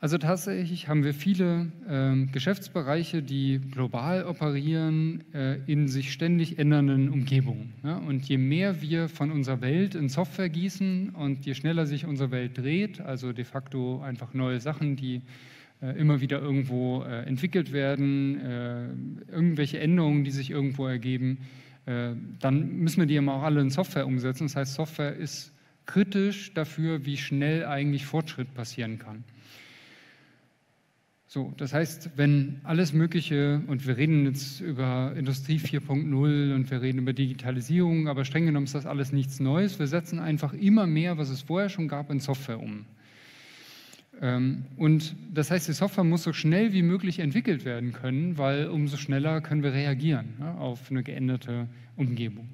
Also tatsächlich haben wir viele äh, Geschäftsbereiche, die global operieren äh, in sich ständig ändernden Umgebungen. Ja? Und je mehr wir von unserer Welt in Software gießen und je schneller sich unsere Welt dreht, also de facto einfach neue Sachen, die äh, immer wieder irgendwo äh, entwickelt werden, äh, irgendwelche Änderungen, die sich irgendwo ergeben, dann müssen wir die immer auch alle in Software umsetzen. Das heißt, Software ist kritisch dafür, wie schnell eigentlich Fortschritt passieren kann. So, das heißt, wenn alles Mögliche, und wir reden jetzt über Industrie 4.0 und wir reden über Digitalisierung, aber streng genommen ist das alles nichts Neues. Wir setzen einfach immer mehr, was es vorher schon gab, in Software um. Ähm, und das heißt, die Software muss so schnell wie möglich entwickelt werden können, weil umso schneller können wir reagieren auf eine geänderte Umgebung.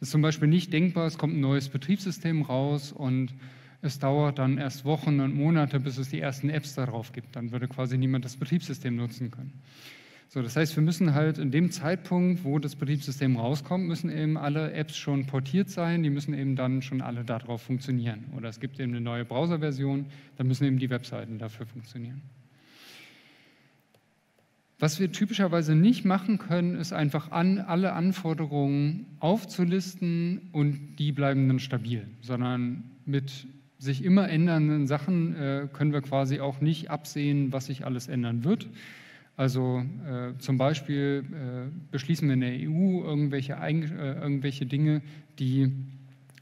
Es ist zum Beispiel nicht denkbar, es kommt ein neues Betriebssystem raus und es dauert dann erst Wochen und Monate, bis es die ersten Apps darauf gibt. Dann würde quasi niemand das Betriebssystem nutzen können. So, das heißt, wir müssen halt in dem Zeitpunkt, wo das Betriebssystem rauskommt, müssen eben alle Apps schon portiert sein, die müssen eben dann schon alle darauf funktionieren. Oder es gibt eben eine neue Browserversion, dann müssen eben die Webseiten dafür funktionieren. Was wir typischerweise nicht machen können, ist einfach an, alle Anforderungen aufzulisten und die bleiben dann stabil, sondern mit sich immer ändernden Sachen äh, können wir quasi auch nicht absehen, was sich alles ändern wird. Also äh, zum Beispiel äh, beschließen wir in der EU irgendwelche, äh, irgendwelche Dinge, die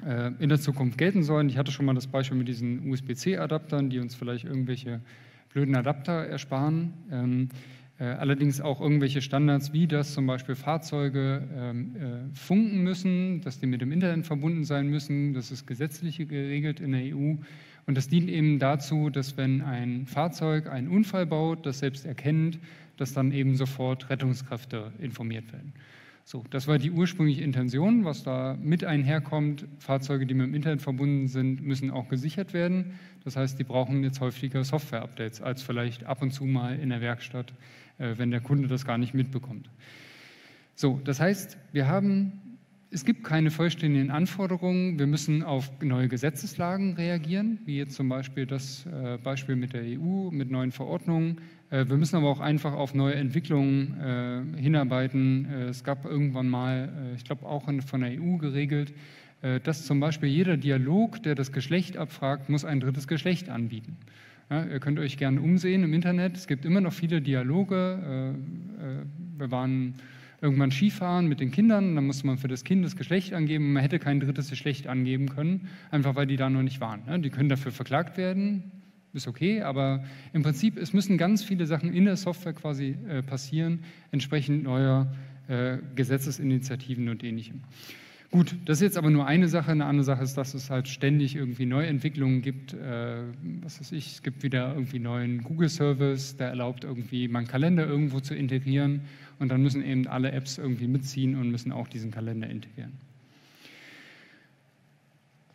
äh, in der Zukunft gelten sollen. Ich hatte schon mal das Beispiel mit diesen USB-C-Adaptern, die uns vielleicht irgendwelche blöden Adapter ersparen. Ähm, äh, allerdings auch irgendwelche Standards, wie dass zum Beispiel Fahrzeuge ähm, äh, funken müssen, dass die mit dem Internet verbunden sein müssen. Das ist gesetzlich geregelt in der EU. Und das dient eben dazu, dass wenn ein Fahrzeug einen Unfall baut, das selbst erkennt, dass dann eben sofort Rettungskräfte informiert werden. So, das war die ursprüngliche Intention, was da mit einherkommt. Fahrzeuge, die mit dem Internet verbunden sind, müssen auch gesichert werden. Das heißt, die brauchen jetzt häufiger Software-Updates als vielleicht ab und zu mal in der Werkstatt äh, wenn der Kunde das gar nicht mitbekommt. So, das heißt, wir haben, es gibt keine vollständigen Anforderungen. Wir müssen auf neue Gesetzeslagen reagieren, wie jetzt zum Beispiel das äh, Beispiel mit der EU, mit neuen Verordnungen. Äh, wir müssen aber auch einfach auf neue Entwicklungen hinarbeiten. Es gab irgendwann mal, ich glaube auch von der EU geregelt, dass zum Beispiel jeder Dialog, der das Geschlecht abfragt, muss ein drittes Geschlecht anbieten. Ja, ihr könnt euch gerne umsehen im Internet. Es gibt immer noch viele Dialoge. Äh, äh, wir waren irgendwann Skifahren mit den Kindern, dann musste man für das Kind das Geschlecht angeben. Man hätte kein drittes Geschlecht angeben können, einfach weil die da noch nicht waren. Die können dafür verklagt werden, ist okay, aber im Prinzip, es müssen ganz viele Sachen in der Software quasi äh, passieren, entsprechend neuer Gesetzesinitiativen und ähnlichem. Gut, das ist jetzt aber nur eine Sache. Eine andere Sache ist, dass es halt ständig irgendwie Neuentwicklungen gibt. Äh, was weiß ich, es gibt wieder irgendwie neuen Google-Service, der erlaubt irgendwie meinen Kalender irgendwo zu integrieren. Und dann müssen eben alle Apps irgendwie mitziehen und müssen auch diesen Kalender integrieren.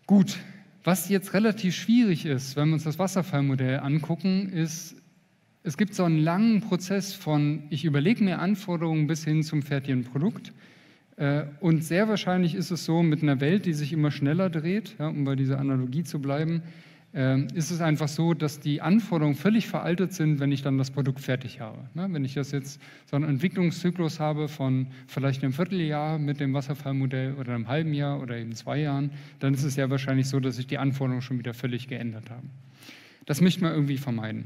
Gut, was jetzt relativ schwierig ist, wenn wir uns das Wasserfallmodell angucken, ist, es gibt so einen langen Prozess von, ich überlege mir Anforderungen bis hin zum fertigen Produkt. Äh, und sehr wahrscheinlich ist es so, mit einer Welt, die sich immer schneller dreht, ja, um bei dieser Analogie zu bleiben, ist es einfach so, dass die Anforderungen völlig veraltet sind, wenn ich dann das Produkt fertig habe. Ne, wenn ich das jetzt so einen Entwicklungszyklus habe von vielleicht einem Vierteljahr mit dem Wasserfallmodell oder einem halben Jahr oder eben zwei Jahren, dann ist es ja wahrscheinlich so, dass sich die Anforderungen schon wieder völlig geändert haben. Das möchte man irgendwie vermeiden.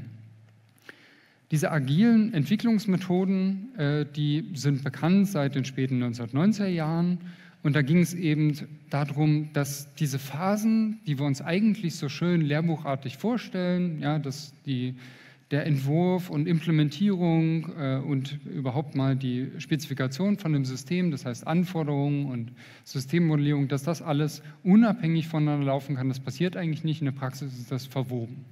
Diese agilen Entwicklungsmethoden, äh, die sind bekannt seit den späten 1990er Jahren. Und da ging es eben darum, dass diese Phasen, die wir uns eigentlich so schön lehrbuchartig vorstellen, ja, dass die, der Entwurf und Implementierung äh, und überhaupt mal die Spezifikation von dem System, das heißt Anforderungen und Systemmodellierung, dass das alles unabhängig voneinander laufen kann, das passiert eigentlich nicht. In der Praxis ist das verwoben.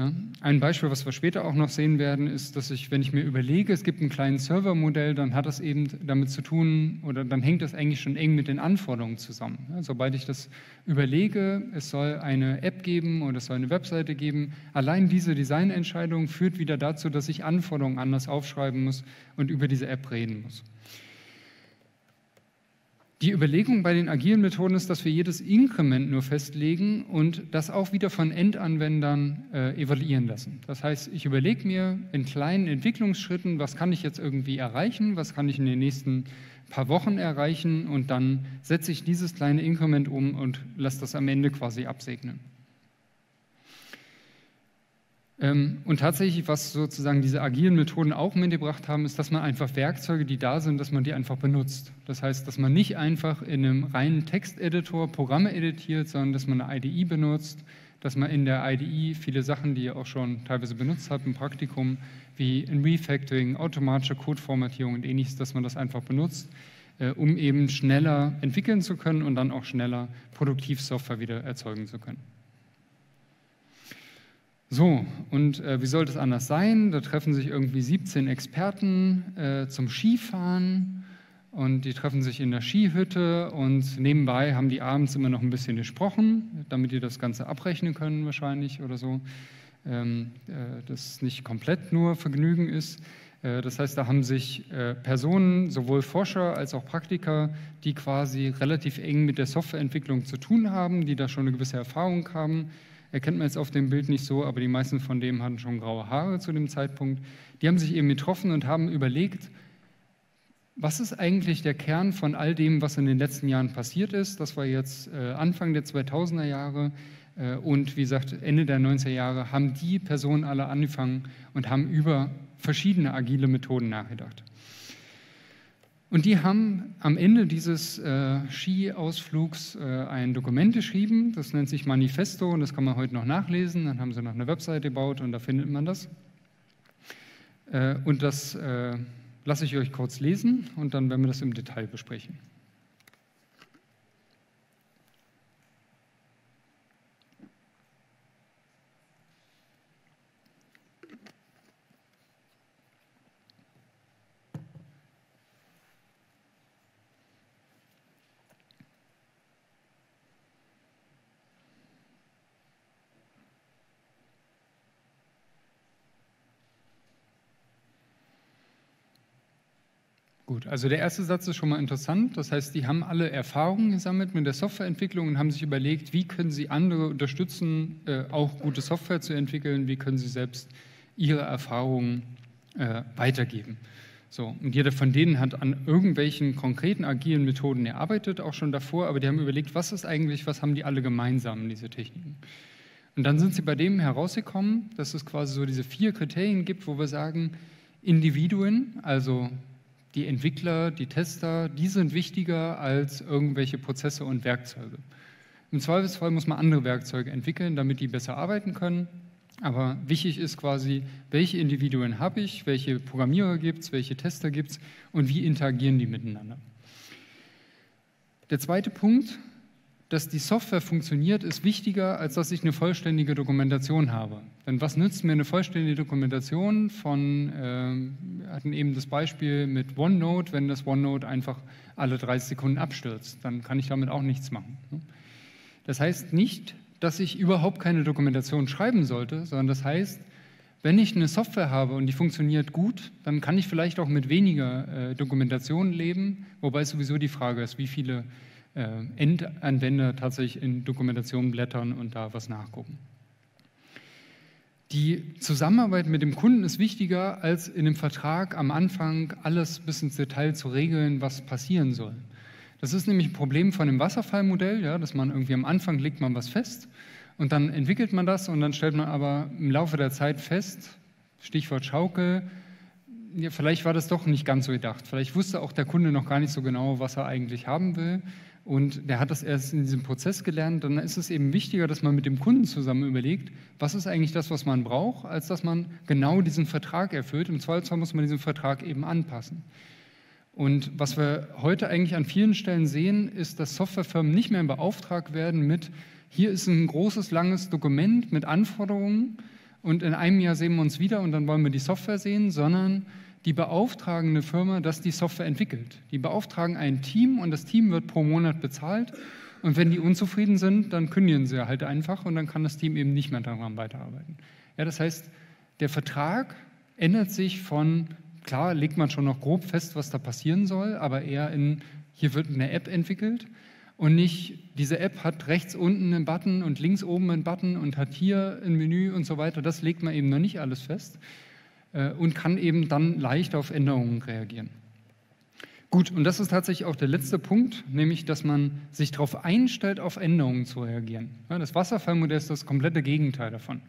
Ja, ein Beispiel, was wir später auch noch sehen werden, ist, dass ich, wenn ich mir überlege, es gibt ein kleines Servermodell, dann hat das eben damit zu tun oder dann hängt das eigentlich schon eng mit den Anforderungen zusammen. Ja, sobald ich das überlege, es soll eine App geben oder es soll eine Webseite geben, allein diese Designentscheidung führt wieder dazu, dass ich Anforderungen anders aufschreiben muss und über diese App reden muss. Die Überlegung bei den agilen Methoden ist, dass wir jedes Inkrement nur festlegen und das auch wieder von Endanwendern äh, evaluieren lassen. Das heißt, ich überlege mir in kleinen Entwicklungsschritten, was kann ich jetzt irgendwie erreichen, was kann ich in den nächsten paar Wochen erreichen und dann setze ich dieses kleine Inkrement um und lasse das am Ende quasi absegnen. Ähm, und tatsächlich, was sozusagen diese agilen Methoden auch mitgebracht haben, ist, dass man einfach Werkzeuge, die da sind, dass man die einfach benutzt. Das heißt, dass man nicht einfach in einem reinen Texteditor Programme editiert, sondern dass man eine IDE benutzt, dass man in der IDE viele Sachen, die ihr auch schon teilweise benutzt habt im Praktikum, wie ein Refactoring, automatische Codeformatierung und ähnliches, dass man das einfach benutzt, äh, um eben schneller entwickeln zu können und dann auch schneller Produktivsoftware wieder erzeugen zu können. So, und äh, wie soll das anders sein? Da treffen sich irgendwie 17 Experten äh, zum Skifahren und die treffen sich in der Skihütte und nebenbei haben die abends immer noch ein bisschen gesprochen, damit die das Ganze abrechnen können wahrscheinlich oder so, ähm, äh, das nicht komplett nur Vergnügen ist. Äh, das heißt, da haben sich äh, Personen, sowohl Forscher als auch Praktiker, die quasi relativ eng mit der Softwareentwicklung zu tun haben, die da schon eine gewisse Erfahrung haben, erkennt man jetzt auf dem Bild nicht so, aber die meisten von denen hatten schon graue Haare zu dem Zeitpunkt. Die haben sich eben getroffen und haben überlegt, was ist eigentlich der Kern von all dem, was in den letzten Jahren passiert ist? Das war jetzt äh, Anfang der 2000er Jahre äh, und wie gesagt Ende der 90er Jahre haben die Personen alle angefangen und haben über verschiedene agile Methoden nachgedacht. Und die haben am Ende dieses äh, Skiausflugs äh, ein Dokument geschrieben, das nennt sich Manifesto und das kann man heute noch nachlesen. Dann haben sie noch eine Webseite gebaut und da findet man das. Äh, und das äh, lasse ich euch kurz lesen und dann werden wir das im Detail besprechen. Gut, also der erste Satz ist schon mal interessant. Das heißt, die haben alle Erfahrungen gesammelt mit der Softwareentwicklung und haben sich überlegt, wie können sie andere unterstützen, äh, auch gute Software zu entwickeln, wie können sie selbst ihre Erfahrungen äh, weitergeben. So, und jeder von denen hat an irgendwelchen konkreten agilen Methoden erarbeitet, auch schon davor, aber die haben überlegt, was ist eigentlich, was haben die alle gemeinsam, diese Techniken. Und dann sind sie bei dem herausgekommen, dass es quasi so diese vier Kriterien gibt, wo wir sagen, Individuen, also die Entwickler, die Tester, die sind wichtiger als irgendwelche Prozesse und Werkzeuge. Im Zweifelsfall muss man andere Werkzeuge entwickeln, damit die besser arbeiten können. Aber wichtig ist quasi, welche Individuen habe ich, welche Programmierer gibt es, welche Tester gibt es und wie interagieren die miteinander. Der zweite Punkt dass die Software funktioniert, ist wichtiger, als dass ich eine vollständige Dokumentation habe. Denn was nützt mir eine vollständige Dokumentation von, äh, wir hatten eben das Beispiel mit OneNote, wenn das OneNote einfach alle 30 Sekunden abstürzt, dann kann ich damit auch nichts machen. Ne? Das heißt nicht, dass ich überhaupt keine Dokumentation schreiben sollte, sondern das heißt, wenn ich eine Software habe und die funktioniert gut, dann kann ich vielleicht auch mit weniger äh, Dokumentation leben, wobei es sowieso die Frage ist, wie viele Endanwender tatsächlich in Dokumentation blättern und da was nachgucken. Die Zusammenarbeit mit dem Kunden ist wichtiger, als in dem Vertrag am Anfang alles bis ins Detail zu regeln, was passieren soll. Das ist nämlich ein Problem von dem Wasserfallmodell, ja, dass man irgendwie am Anfang legt man was fest und dann entwickelt man das und dann stellt man aber im Laufe der Zeit fest, Stichwort Schaukel, ja, vielleicht war das doch nicht ganz so gedacht. Vielleicht wusste auch der Kunde noch gar nicht so genau, was er eigentlich haben will. Und der hat das erst in diesem Prozess gelernt. Dann ist es eben wichtiger, dass man mit dem Kunden zusammen überlegt, was ist eigentlich das, was man braucht, als dass man genau diesen Vertrag erfüllt. Im Zweifelsfall muss man diesen Vertrag eben anpassen. Und was wir heute eigentlich an vielen Stellen sehen, ist, dass Softwarefirmen nicht mehr beauftragt werden mit, hier ist ein großes, langes Dokument mit Anforderungen und in einem Jahr sehen wir uns wieder und dann wollen wir die Software sehen, sondern die beauftragen eine Firma, dass die Software entwickelt. Die beauftragen ein Team und das Team wird pro Monat bezahlt. Und wenn die unzufrieden sind, dann kündigen sie halt einfach und dann kann das Team eben nicht mehr daran weiterarbeiten. Ja, das heißt, der Vertrag ändert sich von, klar legt man schon noch grob fest, was da passieren soll, aber eher in, hier wird eine App entwickelt und nicht, diese App hat rechts unten einen Button und links oben einen Button und hat hier ein Menü und so weiter. Das legt man eben noch nicht alles fest, und kann eben dann leicht auf Änderungen reagieren. Gut, und das ist tatsächlich auch der letzte Punkt, nämlich, dass man sich darauf einstellt, auf Änderungen zu reagieren. Ja, das Wasserfallmodell ist das komplette Gegenteil davon.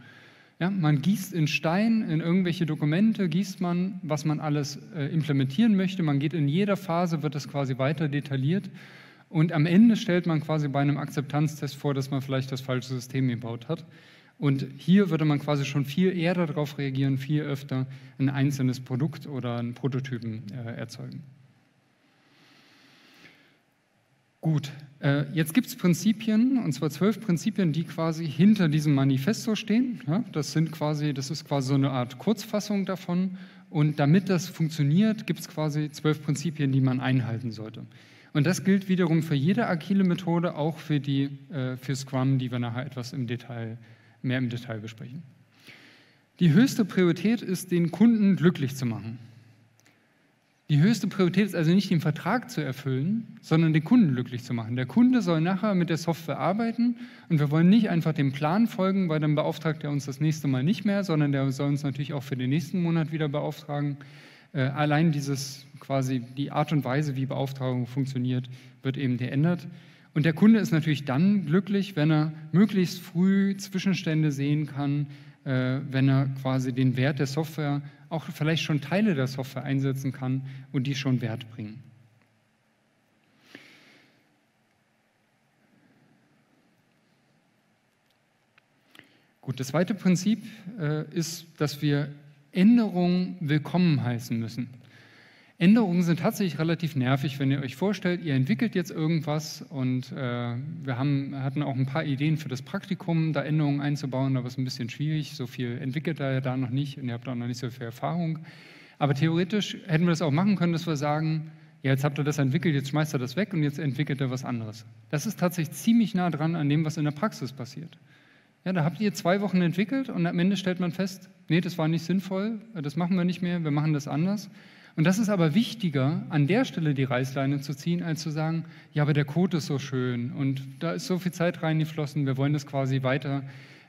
Ja, man gießt in Stein, in irgendwelche Dokumente, gießt man, was man alles äh, implementieren möchte. Man geht in jeder Phase, wird das quasi weiter detailliert. Und am Ende stellt man quasi bei einem Akzeptanztest vor, dass man vielleicht das falsche System gebaut hat. Und hier würde man quasi schon viel eher darauf reagieren, viel öfter ein einzelnes Produkt oder einen Prototypen äh, erzeugen. Gut, äh, jetzt gibt es Prinzipien, und zwar zwölf Prinzipien, die quasi hinter diesem Manifesto stehen. Ja, das, sind quasi, das ist quasi so eine Art Kurzfassung davon. Und damit das funktioniert, gibt es quasi zwölf Prinzipien, die man einhalten sollte. Und das gilt wiederum für jede agile Methode, auch für, die, äh, für Scrum, die wir nachher etwas im Detail, mehr im Detail besprechen. Die höchste Priorität ist, den Kunden glücklich zu machen. Die höchste Priorität ist also nicht den Vertrag zu erfüllen, sondern den Kunden glücklich zu machen. Der Kunde soll nachher mit der Software arbeiten und wir wollen nicht einfach dem Plan folgen, weil dann beauftragt er uns das nächste Mal nicht mehr, sondern der soll uns natürlich auch für den nächsten Monat wieder beauftragen. Äh, allein dieses quasi die Art und Weise, wie Beauftragung funktioniert, wird eben geändert. Und der Kunde ist natürlich dann glücklich, wenn er möglichst früh Zwischenstände sehen kann, äh, wenn er quasi den Wert der Software, auch vielleicht schon Teile der Software einsetzen kann und die schon Wert bringen. Gut, das zweite Prinzip äh, ist, dass wir Änderungen willkommen heißen müssen. Änderungen sind tatsächlich relativ nervig, wenn ihr euch vorstellt, ihr entwickelt jetzt irgendwas und äh, wir haben, hatten auch ein paar Ideen für das Praktikum, da Änderungen einzubauen, aber es ist ein bisschen schwierig, so viel entwickelt ihr ja da noch nicht und ihr habt auch noch nicht so viel Erfahrung. Aber theoretisch hätten wir das auch machen können, dass wir sagen, ja, jetzt habt ihr das entwickelt, jetzt schmeißt ihr das weg und jetzt entwickelt ihr was anderes. Das ist tatsächlich ziemlich nah dran an dem, was in der Praxis passiert. Ja, da habt ihr zwei Wochen entwickelt und am Ende stellt man fest, nee, das war nicht sinnvoll, das machen wir nicht mehr, wir machen das anders. Und das ist aber wichtiger, an der Stelle die Reißleine zu ziehen, als zu sagen, ja, aber der Code ist so schön und da ist so viel Zeit reingeflossen, wir wollen das quasi weiter,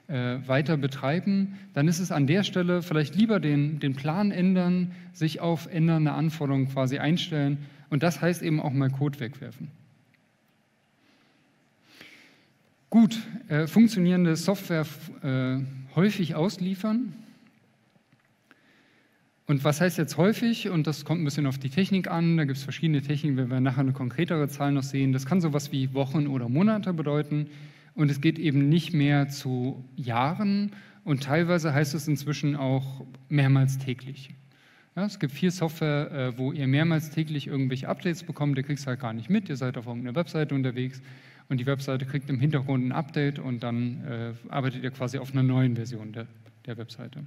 äh, weiter betreiben. Dann ist es an der Stelle vielleicht lieber den, den Plan ändern, sich auf ändernde Anforderungen quasi einstellen. Und das heißt eben auch mal Code wegwerfen. Gut, äh, funktionierende Software äh, häufig ausliefern. Und was heißt jetzt häufig? Und das kommt ein bisschen auf die Technik an. Da gibt es verschiedene Techniken, wenn wir nachher eine konkretere Zahl noch sehen. Das kann sowas wie Wochen oder Monate bedeuten. Und es geht eben nicht mehr zu Jahren. Und teilweise heißt es inzwischen auch mehrmals täglich. Ja, es gibt viel Software, äh, wo ihr mehrmals täglich irgendwelche Updates bekommt. Ihr kriegt es halt gar nicht mit. Ihr seid auf irgendeiner Webseite unterwegs und die Webseite kriegt im Hintergrund ein Update und dann äh, arbeitet ihr quasi auf einer neuen Version der, der Webseite.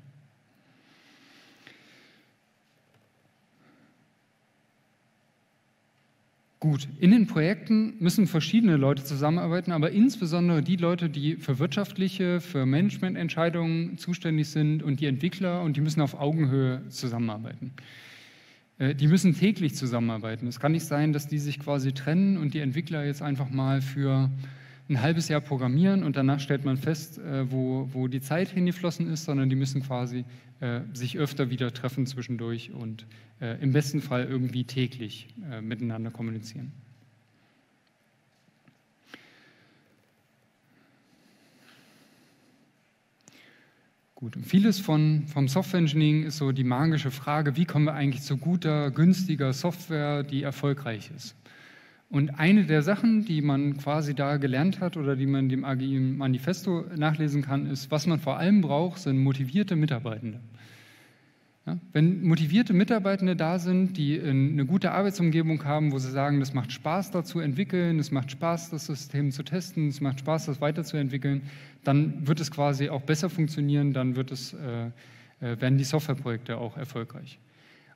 Gut, in den Projekten müssen verschiedene Leute zusammenarbeiten, aber insbesondere die Leute, die für wirtschaftliche, für Managemententscheidungen zuständig sind und die Entwickler und die müssen auf Augenhöhe zusammenarbeiten. Äh, die müssen täglich zusammenarbeiten. Es kann nicht sein, dass die sich quasi trennen und die Entwickler jetzt einfach mal für ein halbes Jahr programmieren und danach stellt man fest, äh, wo, wo die Zeit hingeflossen ist, sondern die müssen quasi äh, sich öfter wieder treffen zwischendurch und äh, im besten Fall irgendwie täglich äh, miteinander kommunizieren. Gut, und vieles von, vom Software Engineering ist so die magische Frage, wie kommen wir eigentlich zu guter, günstiger Software, die erfolgreich ist. Und eine der Sachen, die man quasi da gelernt hat oder die man dem agilen Manifesto nachlesen kann, ist, was man vor allem braucht, sind motivierte Mitarbeitende. Ja, wenn motivierte Mitarbeitende da sind, die eine gute Arbeitsumgebung haben, wo sie sagen, das macht Spaß, da zu entwickeln, es macht Spaß, das System zu testen, es macht Spaß, das weiterzuentwickeln, dann wird es quasi auch besser funktionieren, dann wird es, äh, äh werden die Softwareprojekte auch erfolgreich.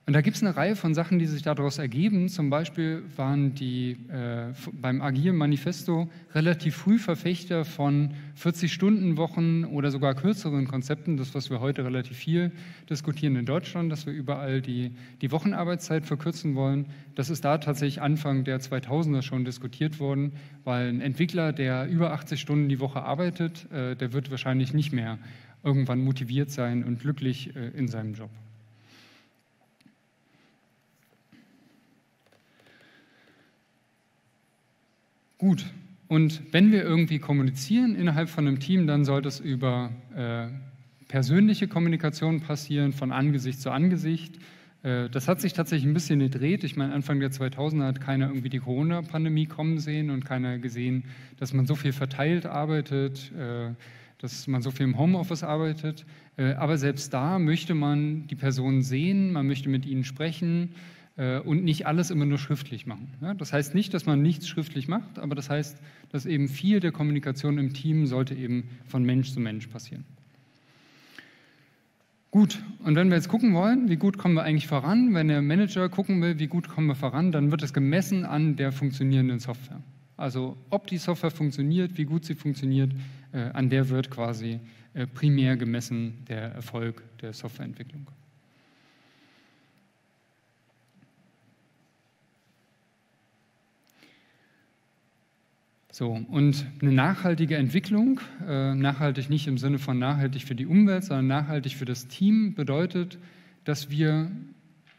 Und da gibt es eine Reihe von Sachen, die sich daraus ergeben. Zum Beispiel waren die äh, beim Agilen Manifesto relativ früh Verfechter von 40-Stunden-Wochen oder sogar kürzeren Konzepten. Das, was wir heute relativ viel diskutieren in Deutschland, dass wir überall die, die Wochenarbeitszeit verkürzen wollen. Das ist da tatsächlich Anfang der 2000er schon diskutiert worden, weil ein Entwickler, der über 80 Stunden die Woche arbeitet, äh, der wird wahrscheinlich nicht mehr irgendwann motiviert sein und glücklich äh, in seinem Job. Gut, und wenn wir irgendwie kommunizieren innerhalb von einem Team, dann sollte es über äh, persönliche Kommunikation passieren, von Angesicht zu Angesicht. Äh, das hat sich tatsächlich ein bisschen gedreht. Ich meine, Anfang der 2000er hat keiner irgendwie die Corona-Pandemie kommen sehen und keiner gesehen, dass man so viel verteilt arbeitet, äh, dass man so viel im Homeoffice arbeitet. Äh, aber selbst da möchte man die Personen sehen, man möchte mit ihnen sprechen und nicht alles immer nur schriftlich machen. Das heißt nicht, dass man nichts schriftlich macht, aber das heißt, dass eben viel der Kommunikation im Team sollte eben von Mensch zu Mensch passieren. Gut, und wenn wir jetzt gucken wollen, wie gut kommen wir eigentlich voran, wenn der Manager gucken will, wie gut kommen wir voran, dann wird es gemessen an der funktionierenden Software. Also ob die Software funktioniert, wie gut sie funktioniert, äh, an der wird quasi äh, primär gemessen der Erfolg der Softwareentwicklung. So, und eine nachhaltige Entwicklung, äh, nachhaltig nicht im Sinne von nachhaltig für die Umwelt, sondern nachhaltig für das Team, bedeutet, dass wir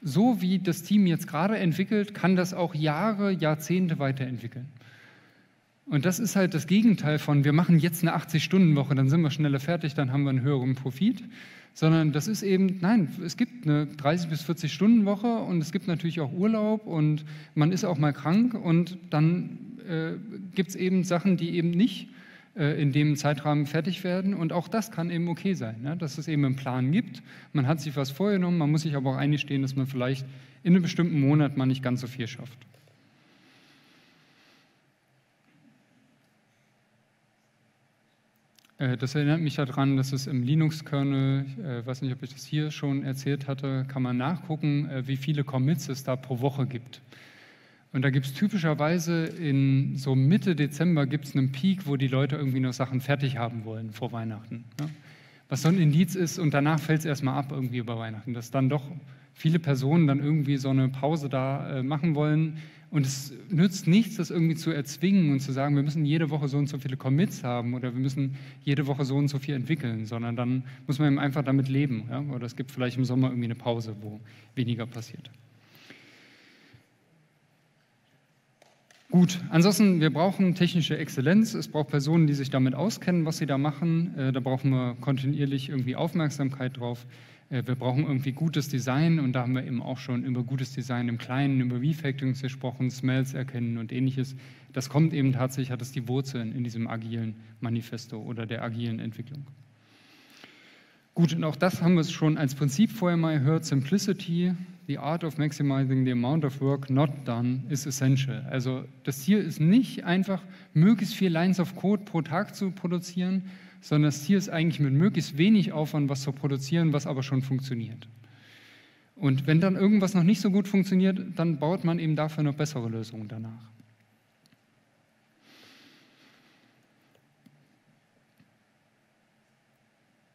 so wie das Team jetzt gerade entwickelt, kann das auch Jahre, Jahrzehnte weiterentwickeln. Und das ist halt das Gegenteil von, wir machen jetzt eine 80-Stunden-Woche, dann sind wir schneller fertig, dann haben wir einen höheren Profit. Sondern das ist eben, nein, es gibt eine 30- bis 40-Stunden-Woche und es gibt natürlich auch Urlaub und man ist auch mal krank und dann äh, gibt es eben Sachen, die eben nicht äh, in dem Zeitrahmen fertig werden. Und auch das kann eben okay sein, ne? dass es eben einen Plan gibt. Man hat sich was vorgenommen, man muss sich aber auch eingestehen, dass man vielleicht in einem bestimmten Monat mal nicht ganz so viel schafft. Äh, das erinnert mich daran, dass es im Linux-Kernel, ich äh, weiß nicht, ob ich das hier schon erzählt hatte, kann man nachgucken, wie viele Commits es da pro Woche gibt. Und da gibt es typischerweise in so Mitte Dezember gibt es einen Peak, wo die Leute irgendwie noch Sachen fertig haben wollen vor Weihnachten. Ja? Was so ein Indiz ist und danach fällt es erstmal ab irgendwie über Weihnachten, dass dann doch viele Personen dann irgendwie so eine Pause da äh, machen wollen. Und es nützt nichts, das irgendwie zu erzwingen und zu sagen, wir müssen jede Woche so und so viele Commits haben oder wir müssen jede Woche so und so viel entwickeln, sondern dann muss man eben einfach damit leben. Ja? Oder es gibt vielleicht im Sommer irgendwie eine Pause, wo weniger passiert. Gut, ansonsten, wir brauchen technische Exzellenz. Es braucht Personen, die sich damit auskennen, was sie da machen. Äh, da brauchen wir kontinuierlich irgendwie Aufmerksamkeit drauf. Äh, wir brauchen irgendwie gutes Design und da haben wir eben auch schon über gutes Design im Kleinen, über Refactorings gesprochen, Smells erkennen und ähnliches. Das kommt eben tatsächlich, hat es die Wurzeln in diesem agilen Manifesto oder der agilen Entwicklung. Gut, und auch das haben wir schon als Prinzip vorher mal gehört. Simplicity, the art of maximizing the amount of work not done is essential. Also das Ziel ist nicht einfach, möglichst viel Lines of Code pro Tag zu produzieren, sondern das Ziel ist eigentlich mit möglichst wenig Aufwand was zu produzieren, was aber schon funktioniert. Und wenn dann irgendwas noch nicht so gut funktioniert, dann baut man eben dafür noch bessere Lösungen danach.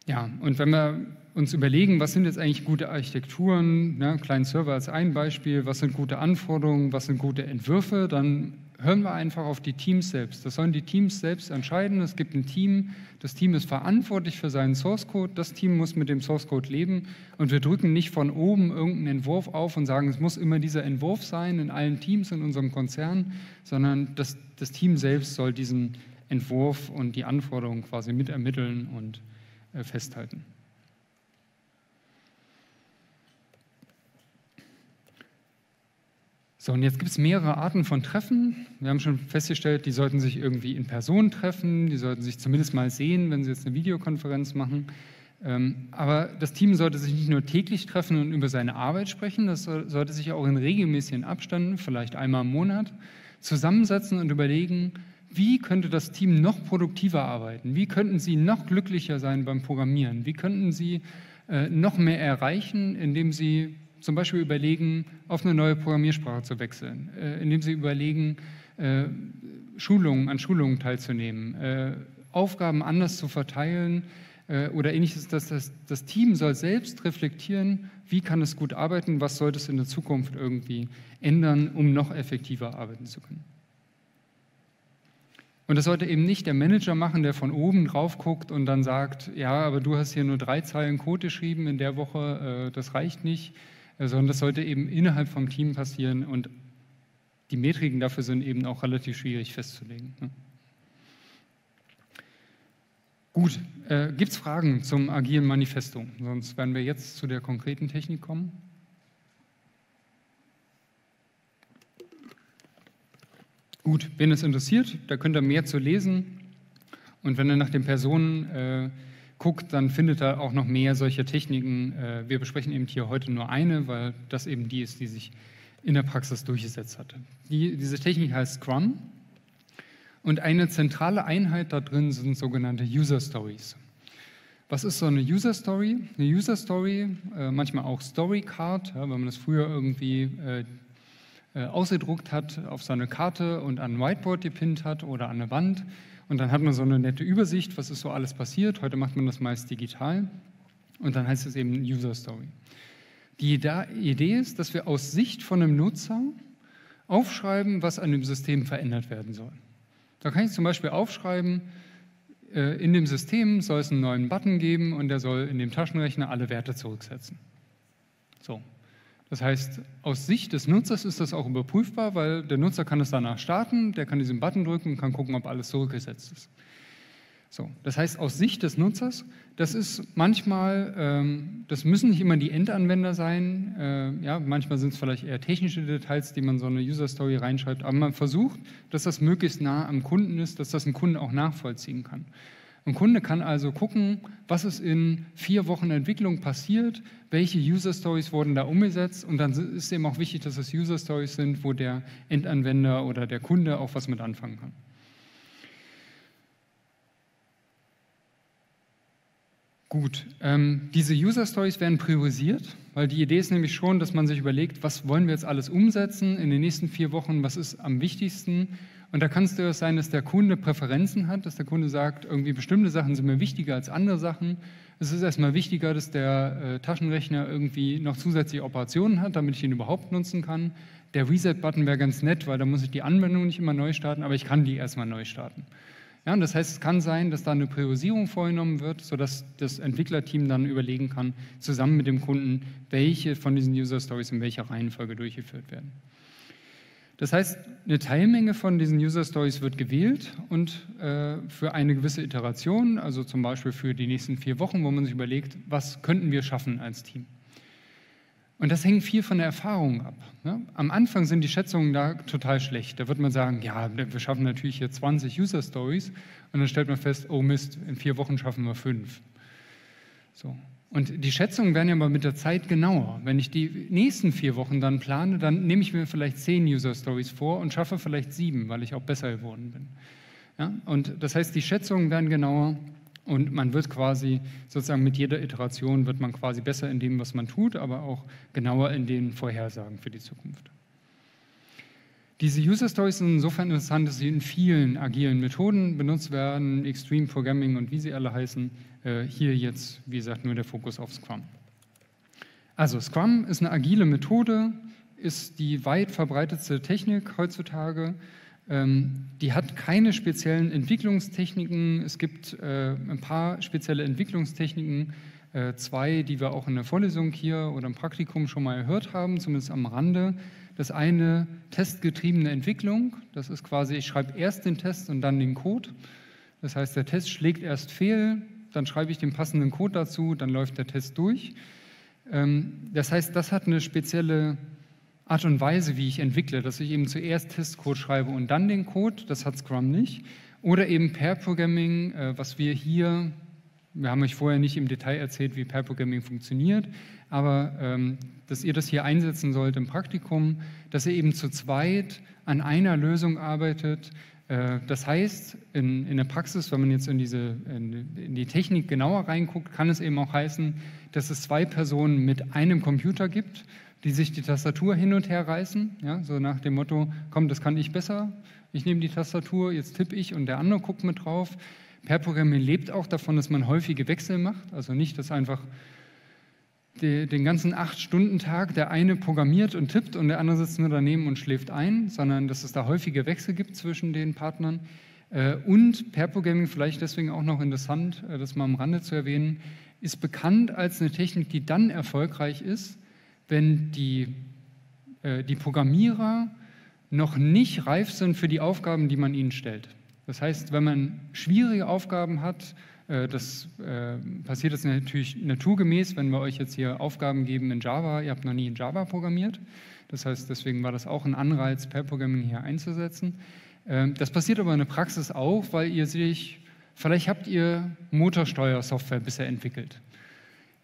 Ja, und wenn wir uns überlegen, was sind jetzt eigentlich gute Architekturen, ne, kleinen Server als ein Beispiel, was sind gute Anforderungen, was sind gute Entwürfe, dann hören wir einfach auf die Teams selbst. Das sollen die Teams selbst entscheiden. Es gibt ein Team, das Team ist verantwortlich für seinen Source Code, das Team muss mit dem Source Code leben und wir drücken nicht von oben irgendeinen Entwurf auf und sagen, es muss immer dieser Entwurf sein in allen Teams in unserem Konzern, sondern das, das Team selbst soll diesen Entwurf und die Anforderungen quasi mitermitteln und festhalten. So, und jetzt gibt es mehrere Arten von Treffen. Wir haben schon festgestellt, die sollten sich irgendwie in Person treffen, die sollten sich zumindest mal sehen, wenn sie jetzt eine Videokonferenz machen. Ähm, aber das Team sollte sich nicht nur täglich treffen und über seine Arbeit sprechen, das sollte sich auch in regelmäßigen Abständen, vielleicht einmal im Monat, zusammensetzen und überlegen, wie könnte das Team noch produktiver arbeiten? Wie könnten sie noch glücklicher sein beim Programmieren? Wie könnten sie äh, noch mehr erreichen, indem sie zum Beispiel überlegen, auf eine neue Programmiersprache zu wechseln, äh, indem sie überlegen, äh, Schulungen, an Schulungen teilzunehmen, äh, Aufgaben anders zu verteilen äh, oder ähnliches. Das, das, das Team soll selbst reflektieren, wie kann es gut arbeiten, was sollte es in der Zukunft irgendwie ändern, um noch effektiver arbeiten zu können. Und das sollte eben nicht der Manager machen, der von oben drauf guckt und dann sagt, ja, aber du hast hier nur drei Zeilen Code geschrieben in der Woche, äh, das reicht nicht, äh, sondern das sollte eben innerhalb vom Team passieren und die Metriken dafür sind eben auch relativ schwierig festzulegen. Ne? Gut, äh, gibt es Fragen zum agilen Manifesto? Sonst werden wir jetzt zu der konkreten Technik kommen. Gut, wen es interessiert, da könnt ihr mehr zu lesen. Und wenn ihr nach den Personen äh, guckt, dann findet er auch noch mehr solche Techniken. Äh, wir besprechen eben hier heute nur eine, weil das eben die ist, die sich in der Praxis durchgesetzt hatte. Die, diese Technik heißt Scrum und eine zentrale Einheit da drin sind sogenannte User Stories. Was ist so eine User Story? Eine User Story, äh, manchmal auch Story Card, ja, wenn man das früher irgendwie äh, ausgedruckt hat auf seine Karte und an ein Whiteboard gepinnt hat oder an eine Wand, und dann hat man so eine nette Übersicht, was ist so alles passiert. Heute macht man das meist digital. Und dann heißt es eben User Story. Die Idee ist, dass wir aus Sicht von einem Nutzer aufschreiben, was an dem System verändert werden soll. Da kann ich zum Beispiel aufschreiben, äh, in dem System soll es einen neuen Button geben und der soll in dem Taschenrechner alle Werte zurücksetzen. So, das heißt, aus Sicht des Nutzers ist das auch überprüfbar, weil der Nutzer kann es danach starten, der kann diesen Button drücken und kann gucken, ob alles zurückgesetzt ist. So, das heißt, aus Sicht des Nutzers, das ist manchmal, ähm, das müssen nicht immer die Endanwender sein, äh, ja, manchmal sind es vielleicht eher technische Details, die man so eine User Story reinschreibt, aber man versucht, dass das möglichst nah am Kunden ist, dass das ein Kunde auch nachvollziehen kann. Ein Kunde kann also gucken, was ist in vier Wochen Entwicklung passiert, welche User Stories wurden da umgesetzt und dann ist eben auch wichtig, dass es User Stories sind, wo der Endanwender oder der Kunde auch was mit anfangen kann. Gut, ähm, diese User Stories werden priorisiert, weil die Idee ist nämlich schon, dass man sich überlegt, was wollen wir jetzt alles umsetzen in den nächsten vier Wochen, was ist am wichtigsten und da kann es durchaus sein, dass der Kunde Präferenzen hat, dass der Kunde sagt, irgendwie bestimmte Sachen sind mir wichtiger als andere Sachen. Es ist erstmal wichtiger, dass der äh, Taschenrechner irgendwie noch zusätzliche Operationen hat, damit ich ihn überhaupt nutzen kann. Der Reset-Button wäre ganz nett, weil da muss ich die Anwendung nicht immer neu starten, aber ich kann die erstmal neu starten. Ja, und das heißt, es kann sein, dass da eine Priorisierung vorgenommen wird, sodass das Entwicklerteam dann überlegen kann, zusammen mit dem Kunden, welche von diesen User Stories in welcher Reihenfolge durchgeführt werden. Das heißt, eine Teilmenge von diesen User Stories wird gewählt und äh, für eine gewisse Iteration, also zum Beispiel für die nächsten vier Wochen, wo man sich überlegt, was könnten wir schaffen als Team. Und das hängt viel von der Erfahrung ab. Ne? Am Anfang sind die Schätzungen da total schlecht. Da wird man sagen, ja, wir schaffen natürlich hier 20 User Stories und dann stellt man fest, oh Mist, in vier Wochen schaffen wir fünf. So. Und die Schätzungen werden ja aber mit der Zeit genauer. Wenn ich die nächsten vier Wochen dann plane, dann nehme ich mir vielleicht zehn User Stories vor und schaffe vielleicht sieben, weil ich auch besser geworden bin. Ja? Und das heißt, die Schätzungen werden genauer und man wird quasi sozusagen mit jeder Iteration wird man quasi besser in dem, was man tut, aber auch genauer in den Vorhersagen für die Zukunft. Diese User Stories sind insofern interessant, dass sie in vielen agilen Methoden benutzt werden, Extreme Programming und wie sie alle heißen. Äh, hier jetzt, wie gesagt, nur der Fokus auf Scrum. Also Scrum ist eine agile Methode, ist die weit verbreitetste Technik heutzutage. Ähm, die hat keine speziellen Entwicklungstechniken. Es gibt äh, ein paar spezielle Entwicklungstechniken, äh, zwei, die wir auch in der Vorlesung hier oder im Praktikum schon mal gehört haben, zumindest am Rande. Das eine testgetriebene Entwicklung, das ist quasi, ich schreibe erst den Test und dann den Code. Das heißt, der Test schlägt erst fehl, dann schreibe ich den passenden Code dazu, dann läuft der Test durch. Ähm, das heißt, das hat eine spezielle Art und Weise, wie ich entwickle, dass ich eben zuerst Testcode schreibe und dann den Code, das hat Scrum nicht. Oder eben Pair Programming, äh, was wir hier, wir haben euch vorher nicht im Detail erzählt, wie Pair Programming funktioniert, aber ähm, dass ihr das hier einsetzen sollt im Praktikum, dass ihr eben zu zweit an einer Lösung arbeitet. Äh, das heißt, in, in der Praxis, wenn man jetzt in, diese, in, in die Technik genauer reinguckt, kann es eben auch heißen, dass es zwei Personen mit einem Computer gibt, die sich die Tastatur hin und her reißen, ja, so nach dem Motto, komm, das kann ich besser, ich nehme die Tastatur, jetzt tippe ich und der andere guckt mit drauf. Per Programming lebt auch davon, dass man häufige Wechsel macht, also nicht, dass einfach den ganzen Acht-Stunden-Tag der eine programmiert und tippt und der andere sitzt nur daneben und schläft ein, sondern dass es da häufige Wechsel gibt zwischen den Partnern. Äh, und Pair Programming, vielleicht deswegen auch noch interessant, äh, das mal am Rande zu erwähnen, ist bekannt als eine Technik, die dann erfolgreich ist, wenn die, äh, die Programmierer noch nicht reif sind für die Aufgaben, die man ihnen stellt. Das heißt, wenn man schwierige Aufgaben hat, das äh, passiert jetzt natürlich naturgemäß, wenn wir euch jetzt hier Aufgaben geben in Java. Ihr habt noch nie in Java programmiert. Das heißt, deswegen war das auch ein Anreiz, Pair Programming hier einzusetzen. Ähm, das passiert aber in der Praxis auch, weil ihr sich, vielleicht habt ihr Motorsteuersoftware bisher entwickelt.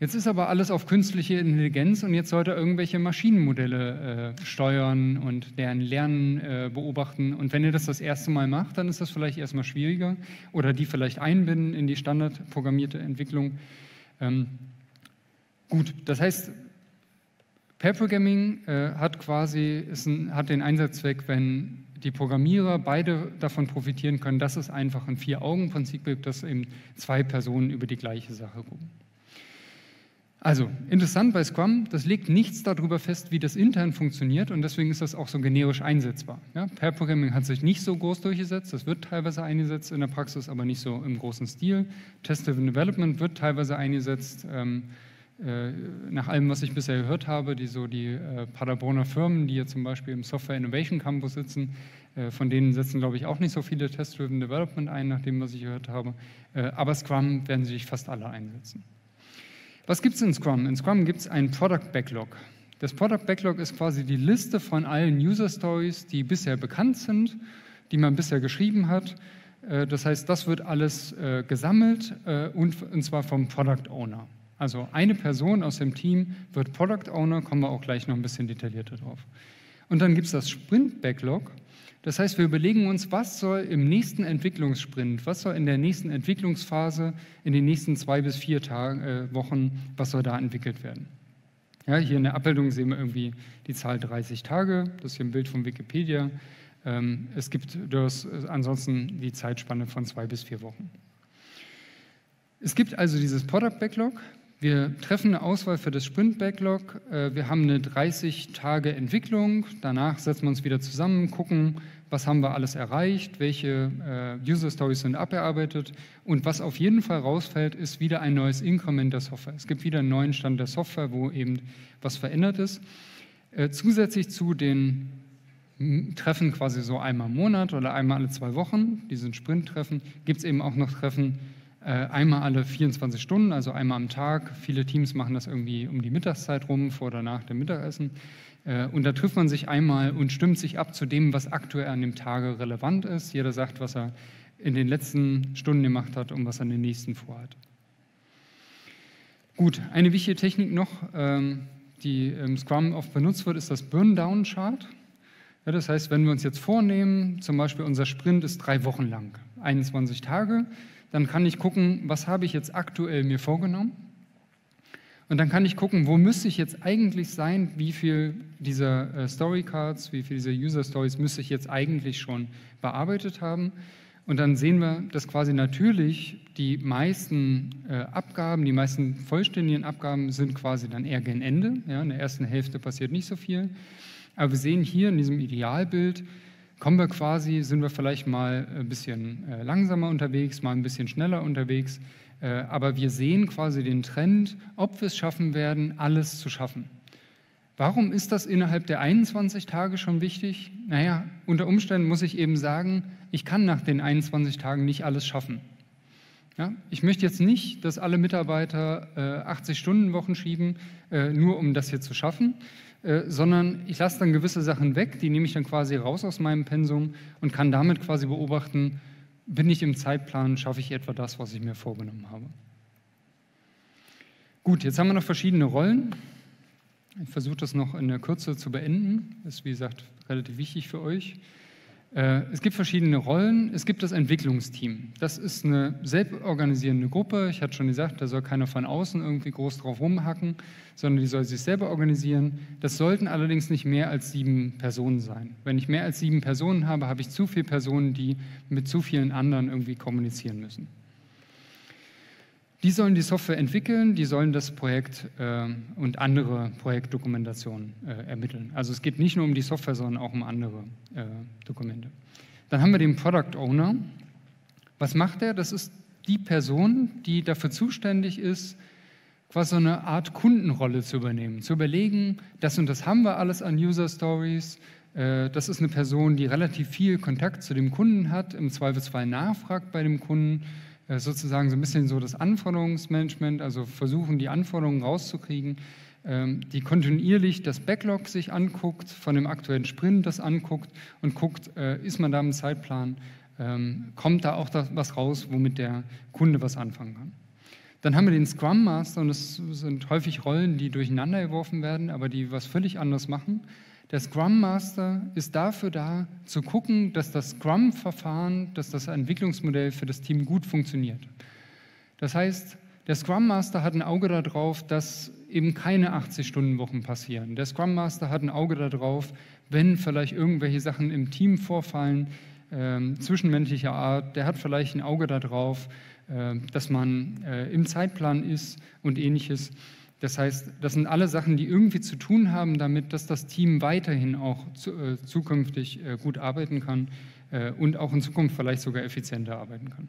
Jetzt ist aber alles auf künstliche Intelligenz und jetzt sollte irgendwelche Maschinenmodelle äh, steuern und deren Lernen äh, beobachten. Und wenn ihr das das erste Mal macht, dann ist das vielleicht erstmal schwieriger oder die vielleicht einbinden in die standardprogrammierte Entwicklung. Ähm, gut, das heißt, Pair Programming äh, hat quasi ein, hat den Einsatzzweck, wenn die Programmierer beide davon profitieren können, dass es einfach ein Vier-Augen-Prinzip gibt, dass eben zwei Personen über die gleiche Sache gucken. Also, interessant bei Scrum, das legt nichts darüber fest, wie das intern funktioniert und deswegen ist das auch so generisch einsetzbar. Ja, Pair Programming hat sich nicht so groß durchgesetzt, das wird teilweise eingesetzt in der Praxis, aber nicht so im großen Stil. Test-Driven Development wird teilweise eingesetzt. Ähm, äh, nach allem, was ich bisher gehört habe, die so die äh, Paderborner Firmen, die hier zum Beispiel im Software Innovation Campus sitzen, äh, von denen setzen, glaube ich, auch nicht so viele Test-Driven Development ein, nach dem, was ich gehört habe. Äh, aber Scrum werden sich fast alle einsetzen. Was gibt es in Scrum? In Scrum gibt es einen Product Backlog. Das Product Backlog ist quasi die Liste von allen User Stories, die bisher bekannt sind, die man bisher geschrieben hat. Äh, das heißt, das wird alles äh, gesammelt äh, und, zwar vom Product Owner. Also eine Person aus dem Team wird Product Owner, kommen wir auch gleich noch ein bisschen detaillierter drauf. Und dann gibt es das Sprint Backlog. Das heißt, wir überlegen uns, was soll im nächsten Entwicklungssprint, was soll in der nächsten Entwicklungsphase, in den nächsten zwei bis vier Tagen, äh, Wochen, was soll da entwickelt werden. Ja, hier in der Abbildung sehen wir irgendwie die Zahl 30 Tage, das ist hier ein Bild von Wikipedia. Ähm, es gibt das, äh, ansonsten die Zeitspanne von zwei bis vier Wochen. Es gibt also dieses Product Backlog, wir treffen eine Auswahl für das Sprint-Backlog. Äh, wir haben eine 30-Tage-Entwicklung. Danach setzen wir uns wieder zusammen, gucken, was haben wir alles erreicht, welche äh, User-Stories sind abgearbeitet. Und was auf jeden Fall rausfällt, ist wieder ein neues Increment der Software. Es gibt wieder einen neuen Stand der Software, wo eben was verändert ist. Äh, zusätzlich zu den Treffen quasi so einmal im Monat oder einmal alle zwei Wochen, diesen Sprint-Treffen, gibt es eben auch noch Treffen, einmal alle 24 Stunden, also einmal am Tag. Viele Teams machen das irgendwie um die Mittagszeit rum, vor oder nach dem Mittagessen. Äh, und da trifft man sich einmal und stimmt sich ab zu dem, was aktuell an dem Tage relevant ist. Jeder sagt, was er in den letzten Stunden gemacht hat und was er in den nächsten vorhat. Gut, eine wichtige Technik noch, ähm, die im Scrum oft benutzt wird, ist das Burn-Down-Chart. Das heißt, wenn wir uns jetzt vornehmen, zum Beispiel unser Sprint ist drei Wochen lang, 21 Tage, dann kann ich gucken, was habe ich jetzt aktuell mir vorgenommen. Und dann kann ich gucken, wo müsste ich jetzt eigentlich sein, wie viel dieser äh, Storycards, wie viel dieser User Stories müsste ich jetzt eigentlich schon bearbeitet haben. Und dann sehen wir, dass quasi natürlich die meisten äh, Abgaben, die meisten vollständigen Abgaben sind quasi dann eher gen Ende. Ja, in der ersten Hälfte passiert nicht so viel. Aber wir sehen hier in diesem Idealbild, kommen wir quasi, sind wir vielleicht mal ein bisschen äh, langsamer unterwegs, mal ein bisschen schneller unterwegs, äh, aber wir sehen quasi den Trend, ob wir es schaffen werden, alles zu schaffen. Warum ist das innerhalb der 21 Tage schon wichtig? Naja, unter Umständen muss ich eben sagen, ich kann nach den 21 Tagen nicht alles schaffen. Ja, ich möchte jetzt nicht, dass alle Mitarbeiter äh, 80-Stunden-Wochen schieben, äh, nur um das hier zu schaffen, äh, sondern ich lasse dann gewisse Sachen weg, die nehme ich dann quasi raus aus meinem Pensum und kann damit quasi beobachten, bin ich im Zeitplan, schaffe ich etwa das, was ich mir vorgenommen habe. Gut, jetzt haben wir noch verschiedene Rollen. Ich versuche das noch in der Kürze zu beenden. Das ist, wie gesagt, relativ wichtig für euch. Äh, es gibt verschiedene Rollen. Es gibt das Entwicklungsteam. Das ist eine selbstorganisierende Gruppe. Ich hatte schon gesagt, da soll keiner von außen irgendwie groß drauf rumhacken, sondern die soll sich selber organisieren. Das sollten allerdings nicht mehr als sieben Personen sein. Wenn ich mehr als sieben Personen habe, habe ich zu viele Personen, die mit zu vielen anderen irgendwie kommunizieren müssen. Die sollen die Software entwickeln, die sollen das Projekt äh, und andere Projektdokumentationen äh, ermitteln. Also es geht nicht nur um die Software, sondern auch um andere äh, Dokumente. Dann haben wir den Product Owner. Was macht er? Das ist die Person, die dafür zuständig ist, quasi so eine Art Kundenrolle zu übernehmen, zu überlegen, das und das haben wir alles an User Stories. Äh, das ist eine Person, die relativ viel Kontakt zu dem Kunden hat, im Zweifelsfall nachfragt bei dem Kunden sozusagen so ein bisschen so das Anforderungsmanagement, also versuchen, die Anforderungen rauszukriegen. ähm, die kontinuierlich das Backlog sich anguckt, von dem aktuellen Sprint das anguckt und guckt, äh, ist man da im Zeitplan, ähm, kommt da auch was raus, womit der Kunde was anfangen kann. Dann haben wir den Scrum Master und das sind häufig Rollen, die durcheinander geworfen werden, aber die was völlig anderes machen. Der Scrum Master ist dafür da, zu gucken, dass das Scrum-Verfahren, dass das Entwicklungsmodell für das Team gut funktioniert. Das heißt, der Scrum Master hat ein Auge darauf, dass eben keine 80-Stunden-Wochen passieren. Der Scrum Master hat ein Auge darauf, wenn vielleicht irgendwelche Sachen im Team vorfallen, äh, zwischenmenschlicher Art, der hat vielleicht ein Auge darauf, äh, dass man äh, im Zeitplan ist und ähnliches. Das heißt, das sind alle Sachen, die irgendwie zu tun haben damit, dass das Team weiterhin auch zu, äh, zukünftig äh, gut arbeiten kann äh, und auch in Zukunft vielleicht sogar effizienter arbeiten kann.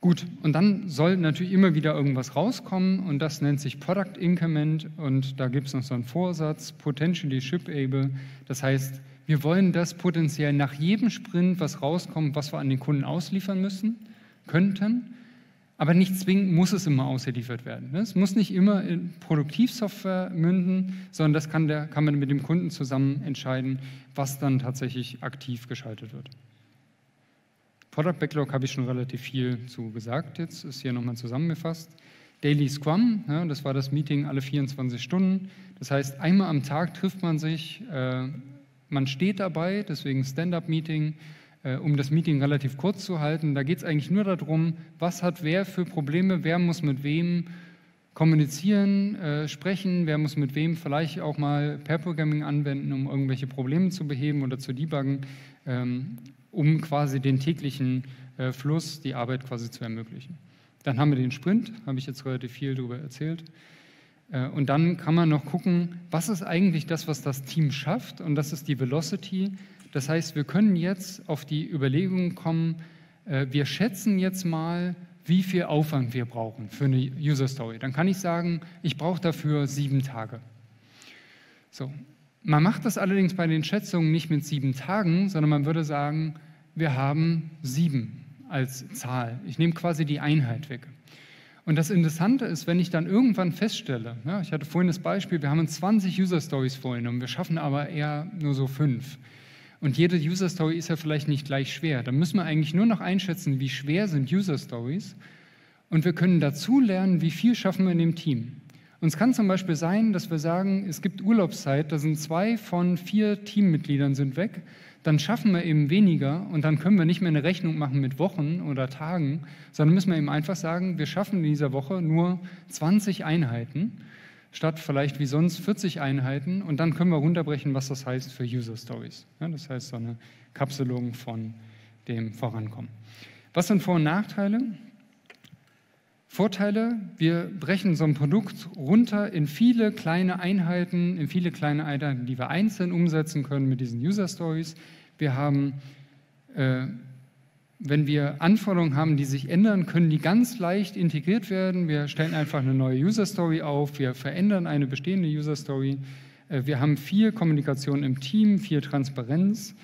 Gut, und dann soll natürlich immer wieder irgendwas rauskommen und das nennt sich Product Increment und da gibt es noch so einen Vorsatz, Potentially Shipable. Das heißt, wir wollen das potenziell nach jedem Sprint, was rauskommt, was wir an den Kunden ausliefern müssen, könnten, aber nicht zwingend muss es immer ausgeliefert werden. Ne? Es muss nicht immer in Produktivsoftware münden, sondern das kann, der, kann man mit dem Kunden zusammen entscheiden, was dann tatsächlich aktiv geschaltet wird. Product Backlog habe ich schon relativ viel zu gesagt, jetzt ist hier nochmal zusammengefasst. Daily Scrum, ja, das war das Meeting alle 24 Stunden. Das heißt, einmal am Tag trifft man sich, äh, man steht dabei, deswegen Stand-up-Meeting, um das Meeting relativ kurz zu halten. Da geht es eigentlich nur darum, was hat wer für Probleme, wer muss mit wem kommunizieren, äh, sprechen, wer muss mit wem vielleicht auch mal Pair-Programming anwenden, um irgendwelche Probleme zu beheben oder zu debuggen. Ähm, um quasi den täglichen äh, Fluss, die Arbeit quasi zu ermöglichen. Dann haben wir den Sprint, habe ich jetzt relativ viel darüber erzählt. Äh, und dann kann man noch gucken, was ist eigentlich das, was das Team schafft? Und das ist die Velocity. Das heißt, wir können jetzt auf die Überlegung kommen, äh, wir schätzen jetzt mal, wie viel Aufwand wir brauchen für eine User Story. Dann kann ich sagen, ich brauche dafür sieben Tage. So, man macht das allerdings bei den Schätzungen nicht mit sieben Tagen, sondern man würde sagen, wir haben sieben als Zahl. Ich nehme quasi die Einheit weg. Und das Interessante ist, wenn ich dann irgendwann feststelle, ja, ich hatte vorhin das Beispiel, wir haben uns 20 User Stories vorgenommen, wir schaffen aber eher nur so fünf. Und jede User Story ist ja vielleicht nicht gleich schwer. Dann müssen wir eigentlich nur noch einschätzen, wie schwer sind User Stories. Und wir können dazu lernen, wie viel schaffen wir in dem Team. Und es kann zum Beispiel sein, dass wir sagen, es gibt Urlaubszeit, da sind zwei von vier Teammitgliedern sind weg, dann schaffen wir eben weniger und dann können wir nicht mehr eine Rechnung machen mit Wochen oder Tagen, sondern müssen wir eben einfach sagen, wir schaffen in dieser Woche nur 20 Einheiten statt vielleicht wie sonst 40 Einheiten und dann können wir runterbrechen, was das heißt für User Stories. Ja, das heißt so eine Kapselung von dem Vorankommen. Was sind Vor- und Nachteile? Vorteile, wir brechen so ein Produkt runter in viele kleine Einheiten, in viele kleine Einheiten, die wir einzeln umsetzen können mit diesen User Stories. Wir haben, äh, wenn wir Anforderungen haben, die sich ändern, können die ganz leicht integriert werden. Wir stellen einfach eine neue User Story auf, wir verändern eine bestehende User Story. Äh, wir haben viel Kommunikation im Team, viel Transparenz.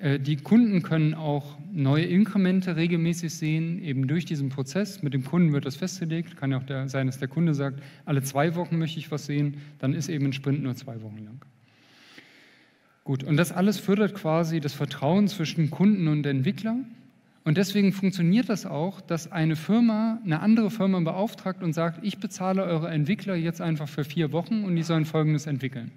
Äh, die Kunden können auch neue Inkremente regelmäßig sehen, eben durch diesen Prozess. Mit dem Kunden wird das festgelegt. Kann ja auch der, sein, dass der Kunde sagt, alle zwei Wochen möchte ich was sehen. Dann ist eben ein Sprint nur zwei Wochen lang. Gut, und das alles fördert quasi das Vertrauen zwischen Kunden und Entwickler. Und deswegen funktioniert das auch, dass eine Firma eine andere Firma beauftragt und sagt, ich bezahle eure Entwickler jetzt einfach für vier Wochen und die sollen Folgendes entwickeln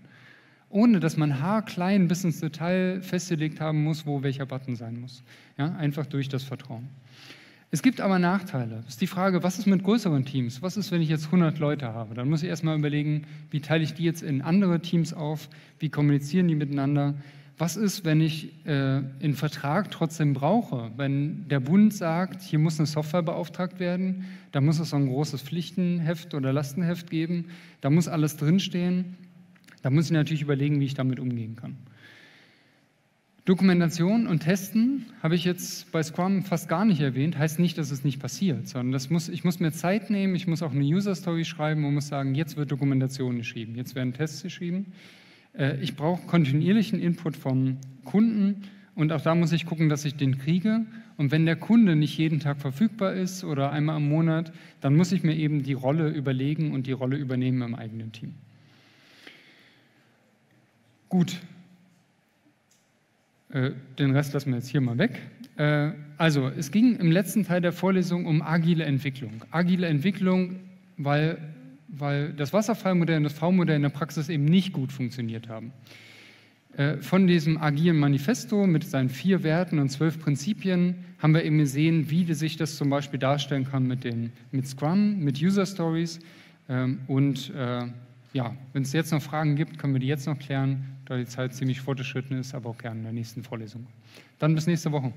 ohne dass man haarklein bis ins Detail festgelegt haben muss, wo welcher Button sein muss. Ja, einfach durch das Vertrauen. Es gibt aber Nachteile. Es ist die Frage, was ist mit größeren Teams? Was ist, wenn ich jetzt 100 Leute habe? Dann muss ich erstmal überlegen, wie teile ich die jetzt in andere Teams auf? Wie kommunizieren die miteinander? Was ist, wenn ich äh, einen Vertrag trotzdem brauche? Wenn der Bund sagt, hier muss eine Software beauftragt werden, da muss es so ein großes Pflichtenheft oder Lastenheft geben, da muss alles drinstehen da muss ich natürlich überlegen, wie ich damit umgehen kann. Dokumentation und Testen habe ich jetzt bei Scrum fast gar nicht erwähnt. Heißt nicht, dass es nicht passiert, sondern das muss, ich muss mir Zeit nehmen, ich muss auch eine User Story schreiben und muss sagen, jetzt wird Dokumentation geschrieben, jetzt werden Tests geschrieben. Äh, ich brauche kontinuierlichen Input vom Kunden und auch da muss ich gucken, dass ich den kriege. Und wenn der Kunde nicht jeden Tag verfügbar ist oder einmal im Monat, dann muss ich mir eben die Rolle überlegen und die Rolle übernehmen im eigenen Team. Gut. Äh, den Rest lassen wir jetzt hier mal weg. Äh, also, es ging im letzten Teil der Vorlesung um agile Entwicklung. Agile Entwicklung, weil, weil das Wasserfallmodell und das V-Modell in der Praxis eben nicht gut funktioniert haben. Äh, von diesem agilen Manifesto mit seinen vier Werten und zwölf Prinzipien haben wir eben gesehen, wie sich das zum Beispiel darstellen kann mit, den, mit Scrum, mit User Stories. Ähm, und äh, ja, wenn es jetzt noch Fragen gibt, können wir die jetzt noch klären, da die Zeit ziemlich fortgeschritten ist, aber auch gerne in der nächsten Vorlesung. Dann bis nächste Woche.